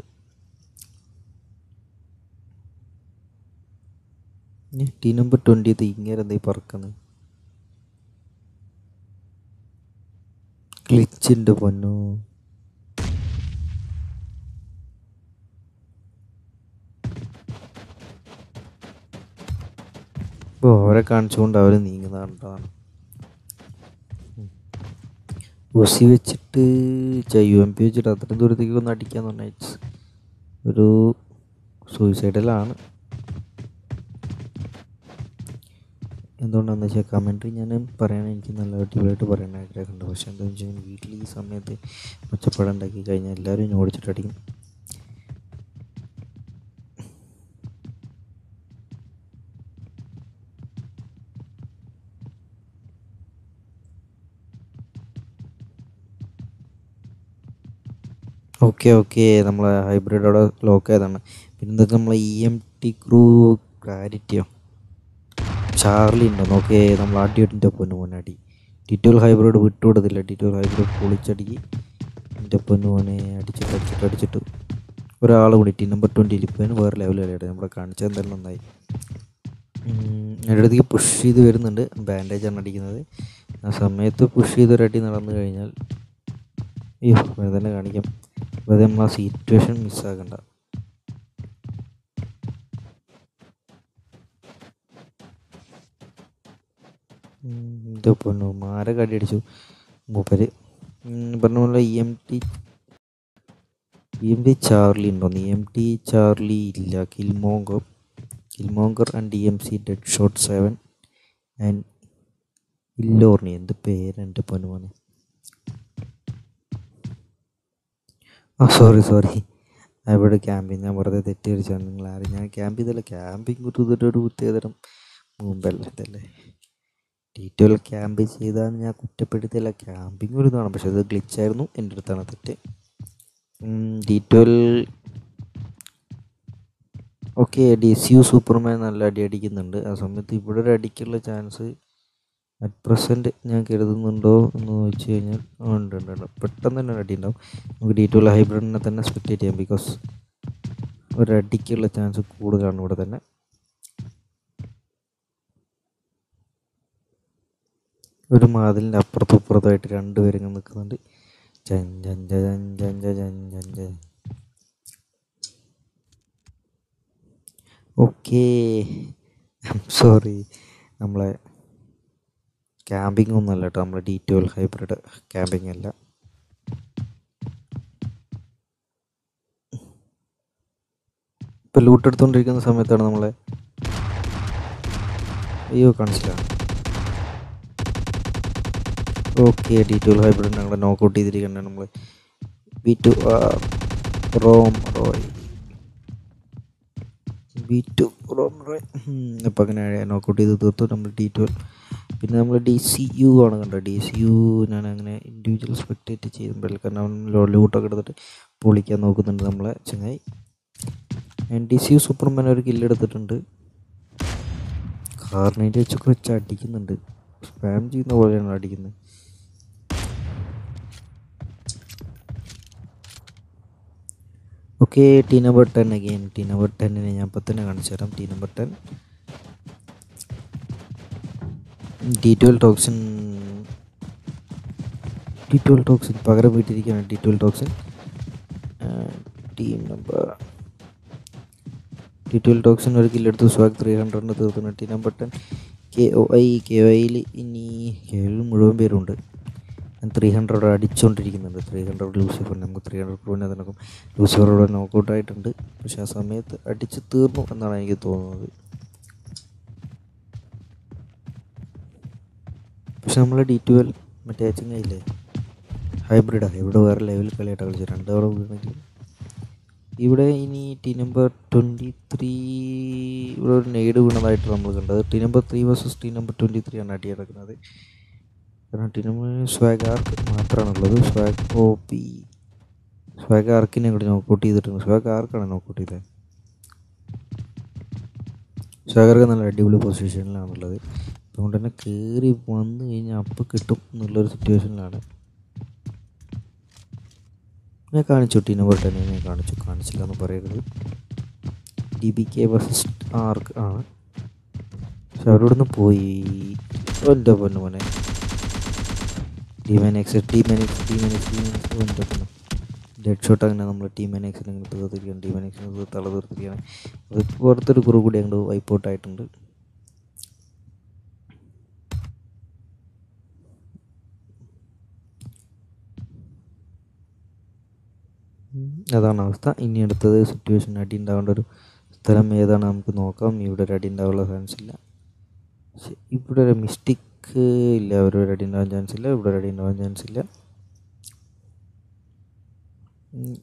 ടി നമ്പർ ട്വന്റി ഇങ്ങനെ എന്തായി പറക്കുന്നത് ക്ലിച്ചിന്റെ പൊന്നു. ഇപ്പോൾ അവരെ കാണിച്ചുകൊണ്ട് അവർ നീങ്ങുന്നതാണ്. ഉസി വെച്ചിട്ട് യു എം പി വെച്ചിട്ട് അത്രയും ദൂരത്തേക്ക് ഒന്ന് അടിക്കാന്ന് പറഞ്ഞാൽ ഇറ്റ്സ് ഒരു സൂയിസൈഡലാണ് എന്തുകൊണ്ടാണെന്ന് വെച്ചാൽ കമൻട്രി ഞാൻ പറയണ എനിക്ക് നല്ല അടിപൊളിയായിട്ട് പറയാൻ ആഗ്രഹമുണ്ട്. പക്ഷേ എന്താണെന്ന് വെച്ചാൽ വീട്ടിൽ ഈ സമയത്ത് ഒച്ചപ്പാടുണ്ടാക്കി കഴിഞ്ഞാൽ എല്ലാവരും ഇനി ഓക്കെ ഓക്കെ. നമ്മൾ ഹൈബ്രിഡ് അവിടെ ലോക്ക് ആയതാണ്. പിന്നെ എന്താ നമ്മൾ ഇ എം ടി ക്രൂ ക്ലാരിറ്റിയോ ചാർലി ഉണ്ടോ? നോക്കേ നമ്മൾ ആട്ടി വിട്ടിന്റെ പൊന്നു മോനടി. ടിറ്റോൽ ഹൈബ്രിഡ് വിട്ടുകൊടുത്തില്ല. ടിറ്റോൽ ഹൈബ്രിഡ് പൊളിച്ചടിക്ക് എന്റെ പൊന്നു പോനെ അടിച്ചിട്ട് അടിച്ചിട്ട് അടിച്ചിട്ട്. ഒരാൾ കൂടി ടി നമ്പർ ട്വന്റിയിൽ ഇപ്പം വേറെ കളിയാണ് നമ്മളെ കാണിച്ചാൽ എന്തായാലും നന്നായി. എന്റെ അടുത്തേക്ക് പുഷ് ചെയ്ത് വരുന്നുണ്ട്. ബാൻഡേജ് ആണ് അടിക്കുന്നത്. ആ സമയത്ത് പുഷ് ചെയ്തൊരടി നടന്നു കഴിഞ്ഞാൽ അയ്യോ തന്നെ കാണിക്കാം. വെറുതെ നമ്മൾ ആ സിറ്റുവേഷൻ മിസ്സാകണ്ട ഇത് മാര കടി അടിച്ചു മൂപ്പര് പറഞ്ഞ പോലെ E M T E M T Charlie ഉണ്ടോന്ന് ഇ എം ടി ചാർലി ഇല്ല. Killmonger. Killmonger and E M C dead shot seven and ഇല്ലോർണി എന്ത് പേരെന്റെ പൊന്നുമോനെ ആ സോറി സോറി അവിടെ ക്യാമ്പിങ്. ഞാൻ വെറുതെ തെറ്റിദ്ധരിച്ചാണ് നിങ്ങൾ ആരും ഞാൻ ക്യാമ്പ് ചെയ്തല്ല ക്യാമ്പിങ് കുറ്റത്തിട്ടൊരു കുത്തിയതരം മുമ്പല്ല ഇതല്ലേ ഡീറ്റെയിൽ ക്യാമ്പ് ചെയ്താന്ന് ഞാൻ കുറ്റപ്പെടുത്തിയല്ല. ക്യാമ്പിങ് ഒരു ഇതാണ്. പക്ഷെ അത് ഗ്ലിച്ചായിരുന്നു എന്റെ അടുത്താണ് തെറ്റ്. Detail okay D C U Superman നല്ല അടി അടിക്കുന്നുണ്ട്. ആ സമയത്ത് ഇവിടെ ഒരു അടിക്കുള്ള ചാൻസ് അറ്റ് പ്രസന്റ് ഞാൻ കരുതുന്നുണ്ടോ എന്ന് ചോദിച്ചു കഴിഞ്ഞാൽ ഉണ്ട് ഉണ്ട് ഉണ്ട്. പെട്ടെന്ന് തന്നെ റെഡി ഉണ്ടാവും. നമുക്ക് ഡി ടുവിലെ ഹൈബ്രിഡിനെ തന്നെ സ്പെക്റ്റേറ്റ് ചെയ്യാം ബിക്കോസ് ഒരടിക്കുള്ള ചാൻസ് കൂടുതലാണ് ഇവിടെ തന്നെ. ഒരു മാതിലിന്റെ അപ്പുറത്തും അപ്പുറത്തുമായിട്ട് രണ്ടുപേരും നിൽക്കുന്നുണ്ട്. ഓക്കേ സോറി നമ്മളെ ക്യാമ്പിംഗ് ഒന്നുമല്ല കേട്ടോ നമ്മൾ ഡി ട്വൽ ഹൈബ്രിഡ് ക്യാമ്പിംഗ് അല്ല ഇപ്പൊ ലൂട്ട് എടുത്തുകൊണ്ടിരിക്കുന്ന സമയത്താണ് നമ്മളെ അയ്യോ കാണിച്ചില്ല. ഓക്കെ ഡി ട്വൽ ഹൈബ്രിഡ് ഞങ്ങളെ നോക്കൗട്ട് ചെയ്തിരിക്കുകയാണ് നമ്മൾ B two Rom Roy B two Rom Roy അപ്പം അങ്ങനെ നോക്കൗട്ട് ചെയ്ത് തീർത്തു നമ്മൾ ഡി ട്വൽവ് പിന്നെ നമ്മൾ ഡി സി യു ആണ് കണ്ടത്. ഡി സി യു ഞാൻ അങ്ങനെ ഇൻഡിവിജ്വൽ സ്പെക്ടേറ്റ് ചെയ്യുമ്പോൾ കാരണം ലൂട്ടൊക്കെ എടുത്തിട്ട് പൊളിക്കാൻ നോക്കുന്നുണ്ട് നമ്മളെ ചങ്ങായി. ഡി സി യു സൂപ്പർമാൻ ഒരു കില്ലെടുത്തിട്ടുണ്ട് കാർണേറ്റ് വെച്ച് അടിക്കുന്നുണ്ട്. സ്പാം ചെയ്യുന്ന പോലെയാണ് അടിക്കുന്നത് okay T number ten again T number ടെന്നിനെ ഞാൻ ഇപ്പം തന്നെ കാണിച്ചു തരാം T number ten D twelve toxin D twelve toxin പകരം വീട്ടിരിക്കുകയാണ് D twelve toxin team number twelve toxin ഒരു കില്ലെടുത്ത് സ്വാഗ് ത്രീ ഹൺഡ്രഡിന് തീർത്തുന്നു team number ten K O I K O ഐയിൽ ഇനി കെ ഒയിൽ മുഴുവൻ പേരുണ്ട്. ഞാൻ ത്രീ ഹൺഡ്രഡ് അടിച്ചുകൊണ്ടിരിക്കുന്നുണ്ട് ത്രീ ഹൺഡ്രഡ് ലൂസിഫർ നമുക്ക് ത്രീ ഹൺഡ്രഡ് ക്രൂവിനെ നടക്കും ലൂസിഫറോടെ നോക്കൗട്ട് ആയിട്ടുണ്ട്. പക്ഷെ ആ സമയത്ത് അടിച്ച് തീർന്നു എന്നാണ് എനിക്ക് തോന്നുന്നത്. പക്ഷെ നമ്മൾ ഡി ട്വൽ മറ്റേ ചങ്ങയില്ലേ ഹൈബ്രിഡാണ് ഇവിടെ വേറെ ലെവൽ കളിയായിട്ട് കളിച്ചു രണ്ട് തവണ വീണെങ്കിൽ ഇവിടെ ഇനി ടി നമ്പർ ട്വന്റി ത്രീ ഇവിടെ ഒരു നെയ്ഡ് വീണതായിട്ട് നമ്മൾ കണ്ടത് T number three versus T number twenty three ആണ് അടി കിടക്കുന്നത് കാരണം ടി നമ്പർ സ്വാഗ് ആർക്ക് മാത്രമാണുള്ളത്. സ്വാഗ് ഒ പി സ്വാഗ് ആർക്കിനെ കൂടി നോക്കൗട്ട് ചെയ്തിട്ടുണ്ട്. സ്വാഗ് ആർക്കാണ് നോക്കൗട്ട് ചെയ്തത് സ്വാഗ് ആർക്ക് നല്ല അടിപൊളി പൊസിഷനിലാണുള്ളത് അതുകൊണ്ട് തന്നെ കയറി വന്നു കഴിഞ്ഞാൽ അപ്പം കിട്ടും എന്നുള്ളൊരു സിറ്റുവേഷനിലാണ് ഞാൻ കാണിച്ചു ടീ നമ്പർ തന്നെ ഞാൻ കാണിച്ചു കാണിച്ചില്ല എന്ന് പറയരുത്. ഡി ബി കെ വേഴ്സസ് ആർക്ക് ആണ്. പക്ഷെ അവരോടൊന്ന് പോയി. എന്റെ പൊന്നു മോനെ. Team N X team N X team N X team N X എന്റെ പൊന്നു. ഡെഡ് ഷോട്ട് അങ്ങനെ നമ്മൾ ടീം എൻ എക്സിനെ ഇങ്ങനെ തീർത്തിരിക്കുകയാണ് ടീം എൻ എക്സിനെ തള തീർത്തിരിക്കുകയാണ് അത് പുറത്തൊരു കുറവ് കൂടി അങ്ങോട്ട് വൈപ്പ് ഔട്ട് അതാണ് അവസ്ഥ. ഇനി അടുത്തത് സിറ്റുവേഷൻ അടി ഉണ്ടാവേണ്ട ഒരു സ്ഥലം ഏതാണ് നമുക്ക് നോക്കാം. ഇവിടെ ഒരു അടി ഉണ്ടാവാനുള്ള ചാൻസ് ഇല്ല. ഇവിടെ ഒരു മിസ്റ്റേക്ക് ഇല്ല. ഒരു അടി ഉണ്ടാവാൻ ചാൻസ് ഇല്ല. ഇവിടെ ഒരു അടി ഉണ്ടാവാൻ ചാൻസ് ഇല്ല.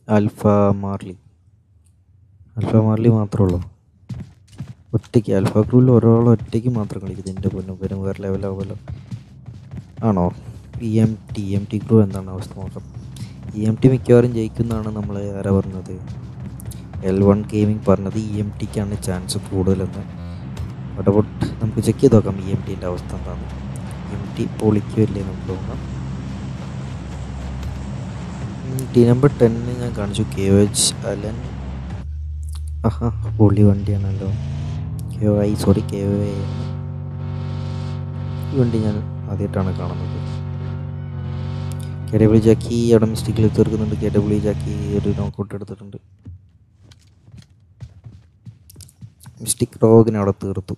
അൽഫ മാർലി. അൽഫ മാർലി മാത്രമേ ഉള്ളൂ? ഒറ്റയ്ക്ക് അൽഫ ക്രൂവിൽ ഒരാൾ ഒറ്റയ്ക്ക് മാത്രം കളിക്കുന്നത് എന്റെ പൊന്നും പേരും വേറെ ലെവലാവുമല്ലോ ആണോ? P M T M T crew എന്താണ് അവസ്ഥ നോക്കാം. ഇ എം ടി മിക്കവാറും ജയിക്കുന്നതാണ് നമ്മൾ ആരാ പറഞ്ഞത്? എൽ വൺ ഗെയിമിംഗ് പറഞ്ഞത് ഇ എം ടിക്കാണ് ചാൻസ് കൂടുതലെന്ന്. അബൌട്ട് നമുക്ക് ചെക്ക് ചെയ്ത് നോക്കാം ഇ എം ടീന്റെ അവസ്ഥ എന്താണ്. ഇ എം ടി പൊളിക്കുമല്ലേ നമുക്ക് തോന്നാം ടി നമ്പർ ടെന്നിന് ഞാൻ കാണിച്ചു. K H Allen. ആഹാ പൊളി വണ്ടിയാണല്ലോ. കെ ഐ സോറി കെ വണ്ടി ഞാൻ ആദ്യമായിട്ടാണ് കാണുന്നത്. കെ ഡബ്ല്യു ജാക്കി അവിടെ മിസ്റ്റേക്കിൽ തീർക്കുന്നുണ്ട്. കെ ഡബ്ല്യു ജാക്കി ഒരു നോക്കൗട്ട് എടുത്തിട്ടുണ്ട്. മിസ്റ്റിക് റോഗിനെ അവിടെ തീർത്തു.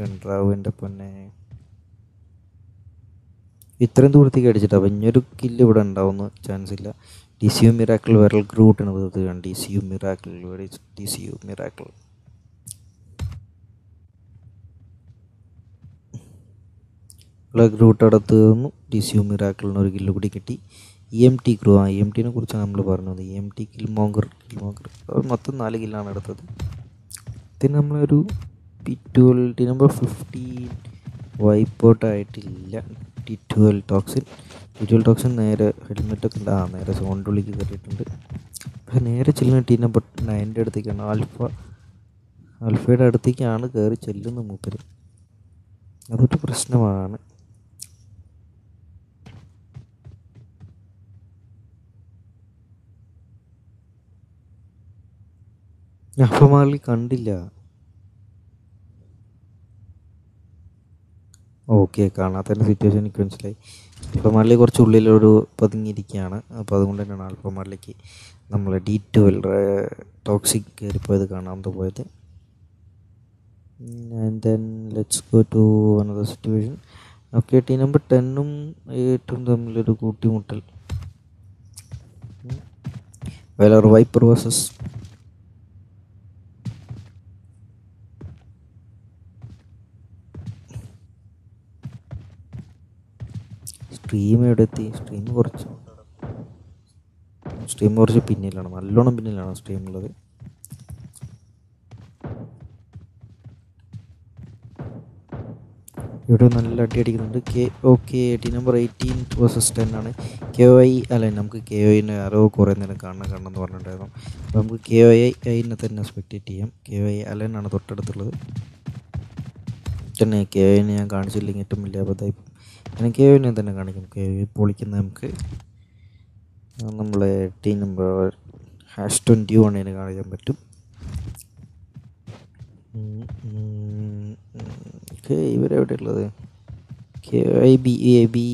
രണ്ടാവിന്റെ പൊന്നെ. ഇത്രയും ദൂരത്തേക്ക് അടിച്ചിട്ട്. അപ്പം ഇനിയൊരു കില്ല് ഇവിടെ ഉണ്ടാവുന്ന ചാൻസ് ഇല്ല. ഡി സി യു മിറാക്കിൾ ഗ്രൂട്ടാണ് തീർത്തുകയാണ് D C U miracle D C U miracle Groot അടുത്ത് നിന്നും ഡി സി യു ഒരു കില്ല് കൂടി കിട്ടി. ഇ എം ടി ക്രൂ ആ ഇ എം ടിനെ കുറിച്ചാണ് നമ്മൾ പറഞ്ഞത്. E M T Killmonger Killmonger മൊത്തം നാല് കില്ലാണ് എടുത്തത്. പിന്നെ നമ്മളൊരു T twelve T number fifteen wipe out ആയിട്ടില്ല. T twelve toxin T twelve toxin നേരെ ഹെൽമെറ്റൊക്കെ ഉണ്ട്. ആ നേരെ സോണിന്റെ ഉള്ളിലേക്ക് കയറിയിട്ടുണ്ട്. പക്ഷേ നേരെ ചെല്ലുന്ന ടി നമ്പർ നയന്റെ അടുത്തേക്കാണ്. ആൽഫ ആൽഫയുടെ അടുത്തേക്കാണ് കയറി ചെല്ലുന്ന മൂപ്പര്. അതൊരു പ്രശ്നമാണ്. അഫമാലി കണ്ടില്ല. ഓക്കെ കാണാത്തതിന്റെ സിറ്റുവേഷൻ എനിക്ക് മനസ്സിലായി. അൽഫമാലിൽ കുറച്ച് ഉള്ളിലൊരു പതുങ്ങിയിരിക്കുകയാണ്. അപ്പോൾ അതുകൊണ്ട് തന്നെയാണ് അൽഫമാലിലേക്ക് നമ്മൾ ഡി ട്വൽവ് ടോക്സിക് കയറിപ്പോയത് കാണാൻ പോയത്. And then let's go to another situation okay team number ടെന്നും എയ്റ്റും തമ്മിലൊരു കൂട്ടിമുട്ടൽ. വെലർ വൈപ്പർ വേഴ്സസ് സ്ട്രീം എവിടെ സ്ട്രീം കുറച്ച് സ്ട്രീം കുറച്ച് പിന്നിലാണ്. നല്ലോണം പിന്നിലാണ് സ്ട്രീം ഉള്ളത്. ഇവിടെ നല്ല അടി അടിക്കുന്നുണ്ട്. K okay T number eighteen versus ten ആണ് കെ ഒ ഐ അല്ല നമുക്ക് കെ ഒ ഐനെ ആരോ കുറേ നേരം കാണണം കാണണം എന്ന് പറഞ്ഞിട്ടുണ്ടായിരുന്നു. അപ്പോൾ നമുക്ക് കെ ഒ ഐ ഐനെ തന്നെ എക്സ്പെക്റ്റേറ്റ് ചെയ്യാം. കെ ഒ ഐ അലനാണ് തൊട്ടടുത്തുള്ളത്. തന്നെ കെ ഒ ഐനെ ഞാൻ കാണിച്ചില്ലെങ്കിൽ ഏറ്റവും വലിയ അബദ്ധമായി ഞാൻ കേവിനെ തന്നെ കാണിക്കും. കെ ഒ പൊളിക്കുന്ന നമുക്ക് നമ്മളെ ടി നമ്പർ ഹാഷ് ട്വന്റി വണ്ണിന് കാണിക്കാൻ പറ്റും. ഇവരെവിടെയുള്ളത് K I B A B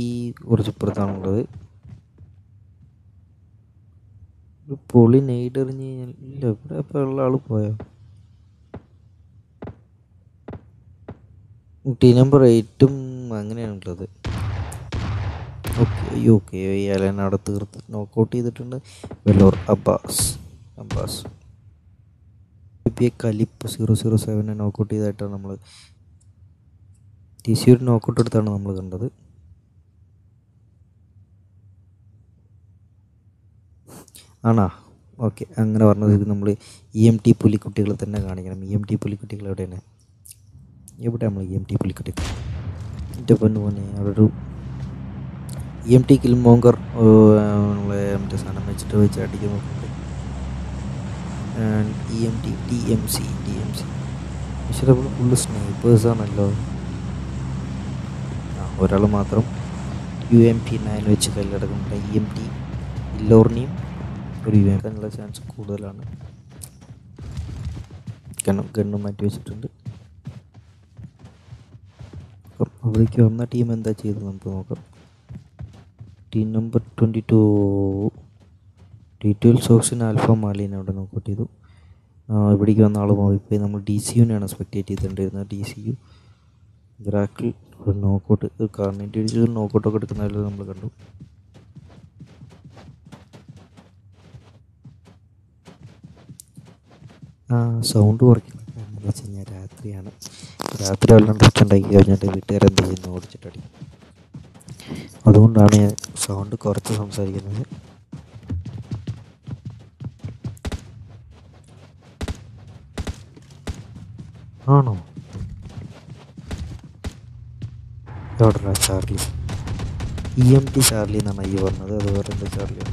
കുറച്ച് ഇപ്പുറത്താണുള്ളത് പൊളി നെയ്ഡ് എറിഞ്ഞ് കഴിഞ്ഞാൽ ഇല്ല ഇവിടെ ഇപ്പോൾ ഉള്ള ആൾ പോയോ? ടി നമ്പർ എയ്റ്റും അങ്ങനെയാണുള്ളത്. ഓക്കെ യു കെ അലൻ അവിടെ തീർത്ത് നോക്കൗട്ട് ചെയ്തിട്ടുണ്ട്. വെല്ലോർ അബ്ബാസ് അബ്ബാസ്. എ കലിപ്പ് സീറോ സീറോ സെവനെ നോക്കൗട്ട് ചെയ്തായിട്ടാണ് നമ്മൾ ടി സി ഒരു നോക്കൗട്ട് എടുത്താണ് നമ്മൾ കണ്ടത്. ആണോ? ഓക്കെ അങ്ങനെ പറഞ്ഞത് നമ്മൾ ഇ എം ടി പുലിക്കുട്ടികളെ തന്നെ കാണിക്കണം. ഇ എം ടി പുലിക്കുട്ടികൾ എവിടെയാണ്? എവിടെ നമ്മൾ ഇ എം ടി പുലിക്കുട്ടികൾ എന്റെ പൊന്നു. അവിടെ ഒരു ഇ എം ടി കിൽമോങ്കർ മറ്റേ സാധനം വെച്ചിട്ട് വെച്ച് അടിക്കാൻ നോക്കുന്നുണ്ട്. E M T T M C T M C പക്ഷേ നമ്മൾ ഫുള്ള് സ്നൈപ്പേഴ്സാണല്ലോ ആ ഒരാൾ മാത്രം യു എം പി നയൻ വെച്ച് കല്ലെടുക്കുന്നുണ്ട് ഇ എം ടി ഇല്ലോറിനെയും ഒരു യു എം ചാൻസ് കൂടുതലാണ്. കാരണം ഗണ്ണും മാറ്റി വെച്ചിട്ടുണ്ട്. അപ്പം അവിടേക്ക് വന്ന ടീം എന്താ ചെയ്തത് നമുക്ക് നോക്കാം. Team number twenty two details option alpha മാലിനെ അവിടെ നോക്കൗട്ട് ചെയ്തു. ഇവിടേക്ക് വന്ന ആൾ പോയി. നമ്മൾ ഡി സി യുവിനെയാണ് സ്പെക്ടേറ്റ് ചെയ്തിട്ടുണ്ടായിരുന്നത്. ഡി സി യു ഗ്രാക്കിൽ ഒരു നോക്കൗട്ട് ഒരു കാർണിന്റെ ഒരു നോക്കൗട്ടൊക്കെ എടുക്കുന്നതിൽ നമ്മൾ കണ്ടു. സൗണ്ട് കാരണം എന്ന് വെച്ച് കഴിഞ്ഞാൽ രാത്രിയാണ്. രാത്രി വല്ലതും ടച്ചുണ്ടാക്കി കഴിഞ്ഞിട്ട് വീട്ടുകാരെന്ത് ചെയ്യുന്നു? ഓടിച്ചിട്ടടി. അതുകൊണ്ടാണ് ഞാൻ സൗണ്ട് കുറച്ച് സംസാരിക്കുന്നത്. ആണോ? എവിടെടാ Charlie? E M T Charlie എന്നാണ് ഈ പറഞ്ഞത്. അത് വേറെ എന്താ ചാർലിയാണ്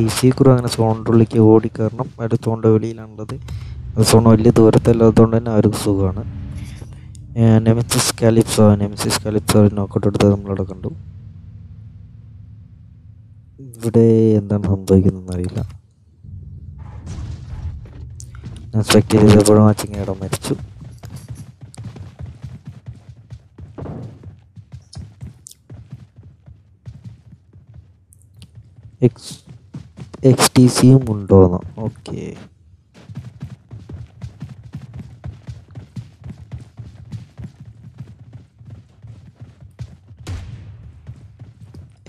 ടി സി ക്രൂ അങ്ങനെ സോണിന്റെ ഉള്ളിലേക്ക് ഓടിക്കയറണം അവർ തോണ്ട വെളിയിലാണുള്ളത്. സോൺ വലിയ ദൂരത്തല്ലാത്തതുകൊണ്ട് തന്നെ അവർക്ക് സുഖമാണ്. Nemesis Calypso Nemesis Calypso knockout എടുത്തത് നമ്മളവിടെ കണ്ടു. ഇവിടെ എന്താണ് സംഭവിക്കുന്നതെന്ന് അറിയില്ല. ഞാൻ സ്പെക്ട് ചെയ്തപ്പോഴും ആ ചിങ്ങയുടെ മരിച്ചു. എക്സ് എക്സ് ടി സിയും ഉണ്ടോന്ന്. Okay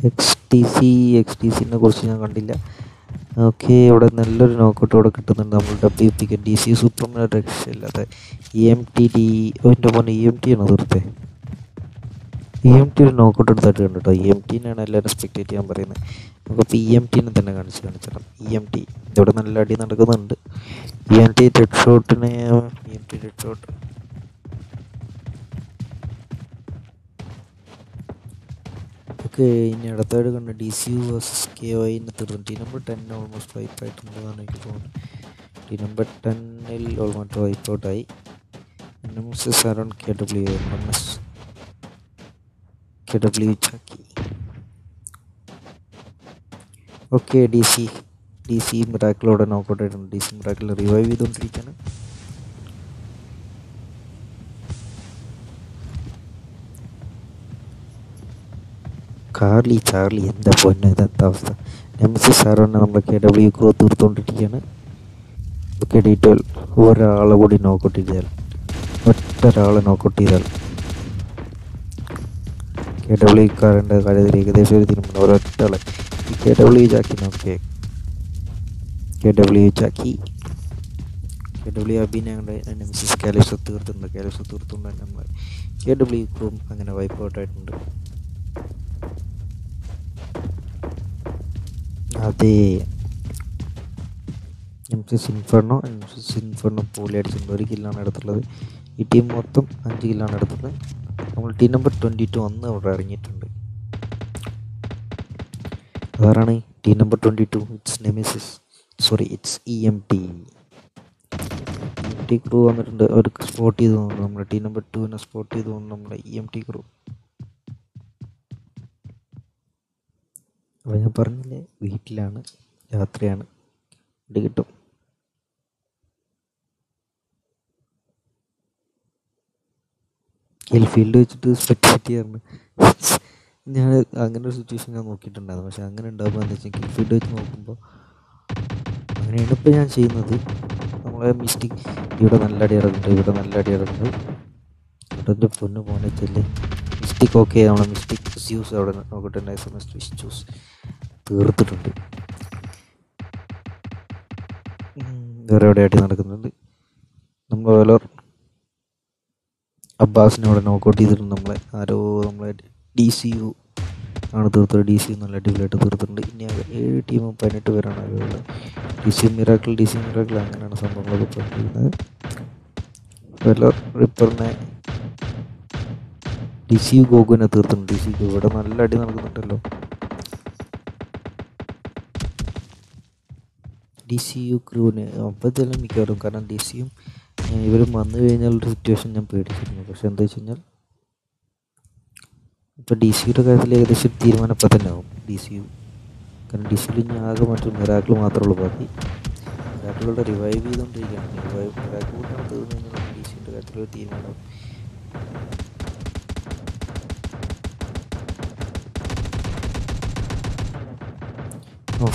X T C X T സിനെ കുറിച്ച് ഞാൻ കണ്ടില്ല. ഓക്കെ ഇവിടെ നല്ലൊരു നോക്കൗട്ട് ഇവിടെ കിട്ടുന്നുണ്ട് നമ്മൾ W pick D C Superman അല്ലാതെ ഇ എം ടി ഡി എന്റെ മോനെ എം ടി ആണോ തീർത്തേ ഇ എം ടി ഒരു നോക്കൗട്ട് എടുത്തായിട്ട് കണ്ടോ ഇ എം ടീനാണ് എല്ലാവരും സ്പെക്ടേറ്റ് ചെയ്യാൻ പറയുന്നത്. നമുക്കപ്പോൾ ഇ എം ടീനെ തന്നെ കാണിച്ച് കാണിച്ചിടാം ഇ എം ടി ഇവിടെ നല്ല അടി നടക്കുന്നുണ്ട്. E M T dead ഷോട്ടിന് E M T dead shot ഇനി അടുത്തായിട്ട് കണ്ട D C U versus K വൈന്ന് തീർന്നു. T number ten almost wipe ആയിട്ടുണ്ടെന്നാണ് എനിക്ക് തോന്നുന്നത്. ടി നമ്പർ ടെന്നിൽ ഓൾമോസ്റ്റ് വൈപ്പ് ഔട്ടായി misses around K W M S K Chucky. Okay D C D C മിറാക്കിളോടെ knockout ആയിട്ടുണ്ട് D C miracle revive ചെയ്തുകൊണ്ടിരിക്കുകയാണ്. Carly Charlie എന്താ പൊന്നെ ഇതെന്താ അവസ്ഥ? നെമസിസ് സാറോനെ നമ്മൾ കെ ഡബ്ല്യു ക്രോ തീർത്തുകൊണ്ടിരിക്കുകയാണ് ഓക്കെ ഡി ട്വൽവ് ഒരാളെ കൂടി നോക്കൗട്ട് ചെയ്താൽ. ഒറ്റ ഒരാളെ നോക്കൗട്ട് ചെയ്താൽ കെ ഡബ്ല്യു കാരന്റെ കാര്യത്തിൽ ഏകദേശം ഒരു തീരുമാനം ഒരൊറ്റ കെ ഡബ്ല്യു ചാക്കി നോക്കിയേ. K W Chucky. K W അബിനെ കണ്ട് നെമസിസ് കാലിസ് തീർത്തുണ്ട്. കാലിസ് തീർത്തുകൊണ്ട് നമ്മൾ കെ ഡബ്ല്യു ക്രോം അങ്ങനെ വൈപ്പ് ഔട്ട് അതെ. എം സി സിൻഫർണോ എം സി സിൻഫർണോ പോളി അടിച്ചിട്ടുണ്ട്. ഒരു കില്ലാണ് എടുത്തുള്ളത് ഈ ടീം മൊത്തം അഞ്ച് കില്ലാണ് എടുത്തത് നമ്മൾ ടീം നമ്പർ ട്വന്റി ടു അന്ന് അവിടെ ഇറങ്ങിയിട്ടുണ്ട്. അതാരാണ് team number twenty two? It's Nemesis sorry it's E M T E M T crew വന്നിട്ടുണ്ട്. അവർക്ക് സ്പോട്ട് ചെയ്ത് തോന്നുന്നു. നമ്മുടെ ടീം നമ്പർ ടുവിനെ സ്പോട്ട് ചെയ്ത് തോന്നുന്നു നമ്മുടെ ഇ എം ടി ക്രൂ അപ്പോൾ ഞാൻ പറഞ്ഞില്ലേ വീട്ടിലാണ് രാത്രിയാണ്. കിട്ടും. കിൽ ഫീൽഡ് വെച്ചിട്ട് സ്പെക്ടേറ്റ് ചെയ്യാറുണ്ട് ഞാൻ അങ്ങനെ ഒരു സിറ്റുവേഷൻ ഞാൻ നോക്കിയിട്ടുണ്ടായിരുന്നു. പക്ഷെ അങ്ങനെ ഉണ്ടാകുമ്പോൾ എന്താ വെച്ചാൽ കിൽ ഫീൽഡ് വെച്ച് നോക്കുമ്പോൾ അങ്ങനെയാണ് ഇപ്പോൾ ഞാൻ ചെയ്യുന്നത്. നമ്മളെ മിസ്റ്റേക്ക് ഇവിടെ നല്ല അടി ഇറങ്ങുന്നുണ്ട് ഇവിടെ നല്ല അടി ഇറങ്ങുന്നുണ്ട് ഇവിടെ എന്റെ പൊന്ന് പോകാൻ വെച്ചല്ലേ മിസ്റ്റേക്ക് ഓക്കെ നമ്മളെ മിസ്റ്റേക്ക് യൂസ് അവിടെ നോക്കട്ടെ. എസ് മിസ്റ്റേക്ക് ചൂസ് തീർത്തിട്ടുണ്ട് വേറെ എവിടെയായിട്ട് നടക്കുന്നുണ്ട്? നമ്മൾ വേലർ അബ്ബാസിനെ അവിടെ നോക്കൗട്ട് ചെയ്തിട്ടുണ്ട് നമ്മളെ. ആരോ നമ്മളെ ഡി സി യു ആണ് തീർത്തത്. ഡി സി യു നല്ല അടിപൊളിയായിട്ട് തീർത്തിട്ടുണ്ട്. ഇനി അവർ ഏഴ് ടീമും പതിനെട്ട് പേരാണ് അവരുള്ളത് D C miracle D C miracle അങ്ങനെയാണ് സംഭവങ്ങളൊക്കെ പറഞ്ഞിരിക്കുന്നത്. വല്ല റിപ്പറിനെ ഡി സി യു ഗോകുവിനെ തീർത്തിട്ടുണ്ട്. ഡി സി ഇവിടെ നല്ല അടി നൽകുന്നുണ്ടല്ലോ ഡി സി യു ക്രൂവിന് അപ്പോഴത്തെല്ലാം മിക്കവാറും. കാരണം ഡി സിയും ഇവരും വന്നു കഴിഞ്ഞാൽ ഒരു സിറ്റുവേഷൻ ഞാൻ പേടിച്ചിരുന്നു. പക്ഷെ എന്താ വെച്ച് കഴിഞ്ഞാൽ ഇപ്പോൾ ഡി സിയുടെ കാര്യത്തിൽ ഏകദേശം തീരുമാനം ഇപ്പം തന്നെ ആവും. D C U. കാരണം ഡി സിയിൽ ഇനി ആകെ മറ്റൊരു മിറാക്കിൾ മാത്രമേ ഉള്ളൂ ബാക്കി. മിറാക്കിളുടെ റിവൈവ് ചെയ്തുകൊണ്ടിരിക്കുകയാണ്. റിവൈവ് മിറാക്കിൾ തീർന്നു കഴിഞ്ഞാൽ ഡി സിയുടെ കാര്യത്തിൽ ഒരു തീരുമാനം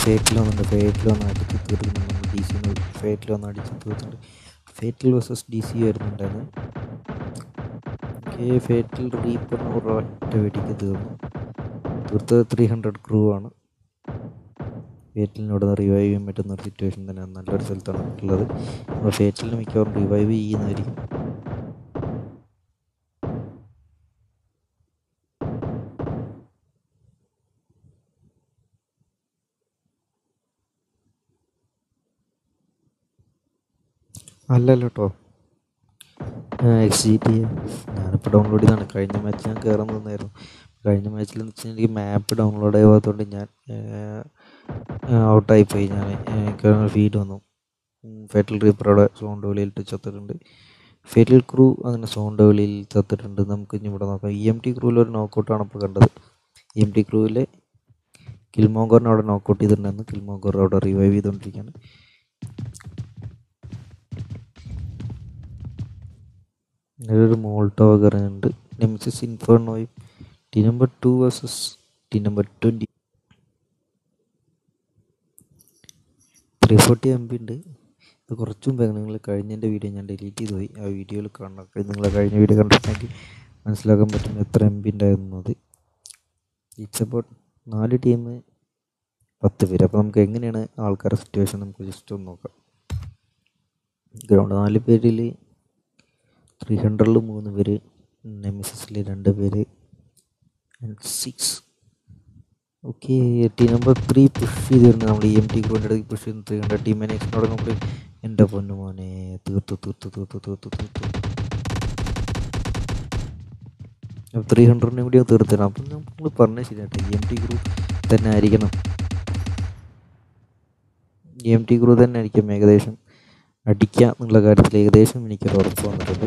ഫേറ്റിൽ വന്നിട്ടുണ്ട് ഫേറ്റിൽ വന്ന് അടിച്ച് തീർക്കുന്നുണ്ട് ഡി സി ഫേറ്റിൽ വന്ന് അടിച്ച് തീർത്തിട്ടുണ്ട്. ഫേറ്റിൽ വേഴ്സസ് ഡി സി വരുന്നുണ്ടായിരുന്നു ഓക്കെ ഫേറ്റൽ റീപ്പറിന് ഒരൊറ്റ വെടിക്ക് തീർന്നു. തീർത്തത് ത്രീ ഹൺഡ്രഡ് ക്രൂ ആണ്. ഫേറ്റലിനോട് റിവൈവ് ചെയ്യാൻ പറ്റുന്ന ഒരു സിറ്റുവേഷൻ തന്നെയാണ്. നല്ലൊരു സ്ഥലത്താണ് ഉള്ളത്. അപ്പോൾ ഫേറ്റലിന് മിക്കവാറും റിവൈവ് ചെയ്യുന്നതായിരിക്കും. അല്ലല്ല കേട്ടോ എക്സ് ജി ടി ഞാനിപ്പോൾ ഡൗൺലോഡ് ചെയ്താണ് കഴിഞ്ഞ മാച്ച് ഞാൻ കയറാൻ നിന്നായിരുന്നു കഴിഞ്ഞ മാച്ചിൽ എന്ന് വെച്ചാൽ എനിക്ക് മാപ്പ് ഡൗൺലോഡ് ആവാത്തതുകൊണ്ട് ഞാൻ ഔട്ടായിപ്പോയി ഞാൻ എനിക്ക് ഫീഡ് വന്നു. ഫെറ്റൽ റീപ്പറോടെ സോണ്ട് വെളിയിൽ ചത്തിട്ടുണ്ട്. ഫെറ്റൽ ക്രൂ അങ്ങനെ സോണ്ട് വെളിയിൽ ചത്തിട്ടുണ്ട്. നമുക്ക് ഇനി ഇവിടെ നോക്കാം. ഇ എം ടി ക്രൂവിൽ ഒരു നോക്കൗട്ടാണ് ഇപ്പോൾ കണ്ടത്. ഇ എം ടി ക്രൂവിൽ കിൽമോങ്കറിനെ അവിടെ നോക്കൗട്ട് ചെയ്തിട്ടുണ്ടായിരുന്നു. കിൽമോങ്കർ അവിടെ റിവൈവ് ചെയ്തുകൊണ്ടിരിക്കുകയാണ് ഒരു മോൾട്ടോ കയറുന്നുണ്ട് Nemesis ഇൻഫേർണോയും team number two versus team number twenty three forty M B ഉണ്ട്. ഇത് കുറച്ച് മുമ്പ് നിങ്ങൾ കഴിഞ്ഞതിന്റെ വീഡിയോ ഞാൻ ഡിലീറ്റ് ചെയ്ത് പോയി. ആ വീഡിയോയിൽ കാണണം. നിങ്ങൾ കഴിഞ്ഞ വീഡിയോ കണ്ടിട്ടുണ്ടെങ്കിൽ മനസ്സിലാക്കാൻ പറ്റും എത്ര എം ബി ഉണ്ടായിരുന്നത് ഇറ്റ്സ് അബൌട്ട് നാല് ടീം പത്ത് പേര്. അപ്പോൾ നമുക്ക് എങ്ങനെയാണ് ആൾക്കാരുടെ സിറ്റുവേഷൻ നമുക്ക് ജസ്റ്റ് ഒന്ന് നോക്കാം. ഗ്രൗണ്ട് നാല് പേരിൽ ത്രീ ഹൺഡ്രഡിൽ മൂന്ന് പേര് നെമിസിസിൽ രണ്ട് പേര് six okay team number three push ചെയ്തിരുന്നു. നമ്മൾ ഇ എം ടി അടുത്ത് പുഷ് ചെയ്യുന്ന ത്രീ ഹൺഡ്രഡ് ടീം മാനേജ്മെന്റോടെ നമ്മൾ എന്റെ പൊന്നു മോനെ തീർത്തു തീർത്തു തീർത്തു തീർത്തു തീർത്തു. അപ്പോൾ ത്രീ ഹൺഡ്രഡിനെ കൂടി തീർത്തണം അപ്പം നമ്മൾ പറഞ്ഞ ശരിയാട്ടെ. ഇ എം ടി ഗ്രൂപ്പ് തന്നെ ആയിരിക്കണം. ഇ എം ടി ഗ്രൂപ്പ് തന്നെ ആയിരിക്കും ഏകദേശം. അടിക്കുക എന്നുള്ള കാര്യത്തിൽ ഏകദേശം എനിക്കൊരു ഉറപ്പ് വന്നിട്ടുണ്ട്.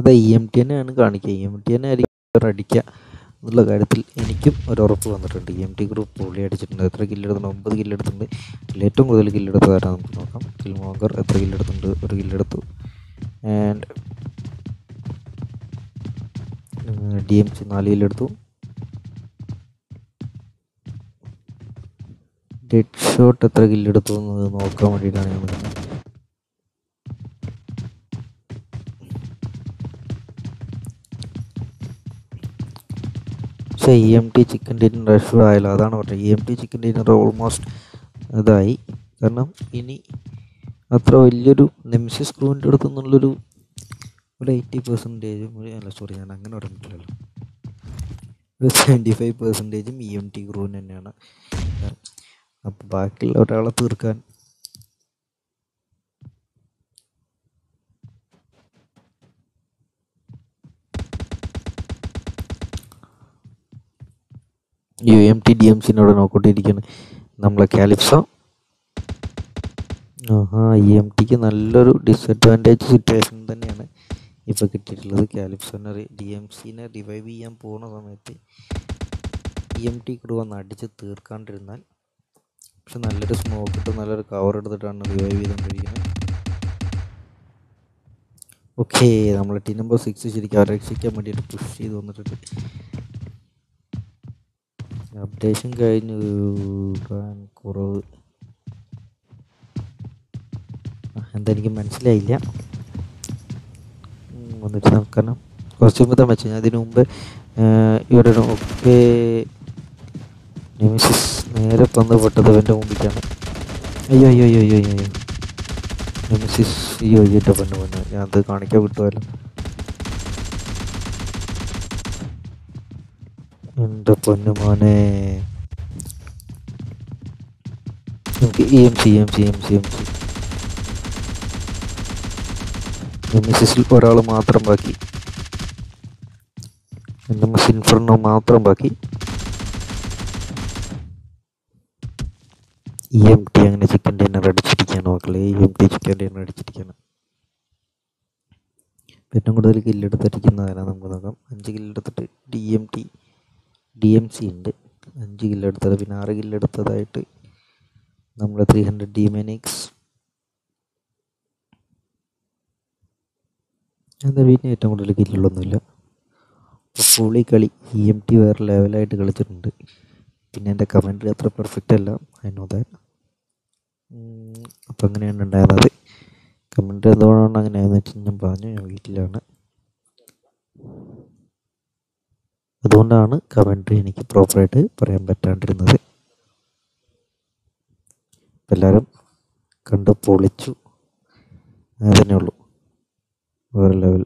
അത് ഇ എം ടി തന്നെയാണ് കാണിക്കുക. ഇ എം ടി തന്നെ ആയിരിക്കും അടിക്കുക എന്നുള്ള കാര്യത്തിൽ എനിക്കും ഒരു ഉറപ്പ് വന്നിട്ടുണ്ട്. ഇ എം ടി ഗ്രൂപ്പ് പുള്ളി അടിച്ചിട്ടുണ്ട്. എത്ര കില്ലെടുത്തുണ്ട് ഒമ്പത് കില്ലെടുത്തുണ്ട് അതിൽ ഏറ്റവും കൂടുതൽ കില്ലെടുത്ത നമുക്ക് നോക്കാം. കിൽമോങ്കർ എത്ര കില്ലെടുത്തുണ്ട് ഒരു കില്ലെടുത്തു ആൻഡ് ഡി എം സി നാല് കില്ലെടുത്തു ഡെഡ് ഷോട്ട് എത്ര കില്ലെടുത്തു എന്നത് നോക്കാൻ വേണ്ടിയിട്ടാണ് ഞാൻ നിൽക്കുന്നത് പക്ഷേ E M T chicken dinner rush ആയല്ലോ അതാണ് പറഞ്ഞത്. E M T chicken dinner almost ഇതായി. കാരണം ഇനി അത്ര വലിയൊരു നിമിഷ സ്ക്രൂവിന്റെ അടുത്ത് നിന്നുള്ളൊരു ഒരു എയ്റ്റി പെർസെന്റേജും അല്ല സോറി ഞാൻ അങ്ങനെ പറഞ്ഞിട്ടില്ലല്ലോ. ഒരു സെവന്റി ഫൈവ് പെർസെന്റേജും ഇ എം ടി ക്രൂവിന് തന്നെയാണ്. അപ്പോൾ ബാക്കിയുള്ള ഒരാളെ തീർക്കാൻ. U M T D M സിനോട് നോക്കിക്കൊണ്ടിരിക്കുകയാണ് നമ്മളെ കാലിപ്സോ ആഹാ ഇ എം ടിക്ക് നല്ലൊരു ഡിസഡ്വാന്റേജ് സിറ്റുവേഷൻ തന്നെയാണ് ഇപ്പോൾ കിട്ടിയിട്ടുള്ളത് കാലിപ്സോനെ ഡി എം സിനെ റിവൈവ് ചെയ്യാൻ പോകുന്ന സമയത്ത് ഇ എം ടി കൂടെ വന്ന് അടിച്ച് തീർക്കാണ്ടിരുന്നാൽ പക്ഷെ നല്ലൊരു സ്മോക്ക് ഇട്ട് നല്ലൊരു കവർ എടുത്തിട്ടാണ് റിവൈവ് ചെയ്തുകൊണ്ടിരിക്കുന്നത് ഓക്കെ നമ്മൾ ടീം നമ്പർ സിക്സ് ശരിക്കും അവരെ രക്ഷിക്കാൻ വേണ്ടിയിട്ട് പുഷ് ചെയ്ത് വന്നിട്ടുണ്ട്. അപ്ഡേഷൻ കഴിഞ്ഞു. കുറവ്. എന്താ എനിക്ക് മനസ്സിലായില്ല. വന്നിട്ട് നോക്കണം കുറച്ച് മുമ്പ് വെച്ചു ഞാൻ അതിന് മുമ്പ് ഇവിടെ ഒക്കെ നെമിസിസ് നേരെ ബന്ധപ്പെട്ടത് എന്റെ മുമ്പിലേക്കാണ് അയ്യോ അയ്യോ അയ്യോ അയ്യോ അയ്യോ. നിമിഷസ് അയ്യോ അയ്യോ പെണ്ണ് പെണ്ണ് ഞാൻ അത് കാണിക്കാൻ വിട്ടുമല്ലോ എന്റെ പൊന്നു മോനെ. നമുക്ക് E M C M C M C M C. നിമിഷസിൽ ഒരാൾ മാത്രം ബാക്കി. നെമിസ് ഇൻഫർണോ മാത്രം ബാക്കി. ഇ എം ടി അങ്ങനെ ചിക്കൻ ഡിന്നർ അടിച്ചിരിക്കുകയാണ് മക്കളെ. E M T chicken dinner അടിച്ചിരിക്കുകയാണ് ഏറ്റവും കൂടുതൽ കില്ലെടുത്തിരിക്കുന്നതാണ് നമുക്ക് നോക്കാം. അഞ്ച് കില്ലെടുത്തിട്ട് D M T D M C ഉണ്ട്. അഞ്ച് കില്ലെടുത്തത് പിന്നെ ആറ് കില്ലെടുത്തതായിട്ട് നമ്മൾ ത്രീ ഹൺഡ്രഡ് ഡി മെനിക്സ് എന്താ വീട്ടിന് ഏറ്റവും കൂടുതൽ കില്ലുള്ളൊന്നുമില്ല പുള്ളി കളി ഇ എം ടി വേറെ ലെവലായിട്ട് കളിച്ചിട്ടുണ്ട്. പിന്നെ എന്റെ കമന്റ് അത്ര പെർഫെക്റ്റ് അല്ല. ഐ നോ ദാറ്റ് അപ്പം അങ്ങനെയാണ് ഉണ്ടായിരുന്നത് കമന്റ് എന്തുകൊണ്ടാണ് അങ്ങനെ ആയതെന്ന് വെച്ചാൽ ഞാൻ പറഞ്ഞു ഞാൻ വീട്ടിലാണ്. അതുകൊണ്ടാണ് കമൻട്രി എനിക്ക് പ്രോപ്പറായിട്ട് പറയാൻ പറ്റാണ്ടിരുന്നത്. എല്ലാവരും കണ്ട് പൊളിച്ചു. അതന്നെ ഉള്ളൂ. വേറെ ലെവൽ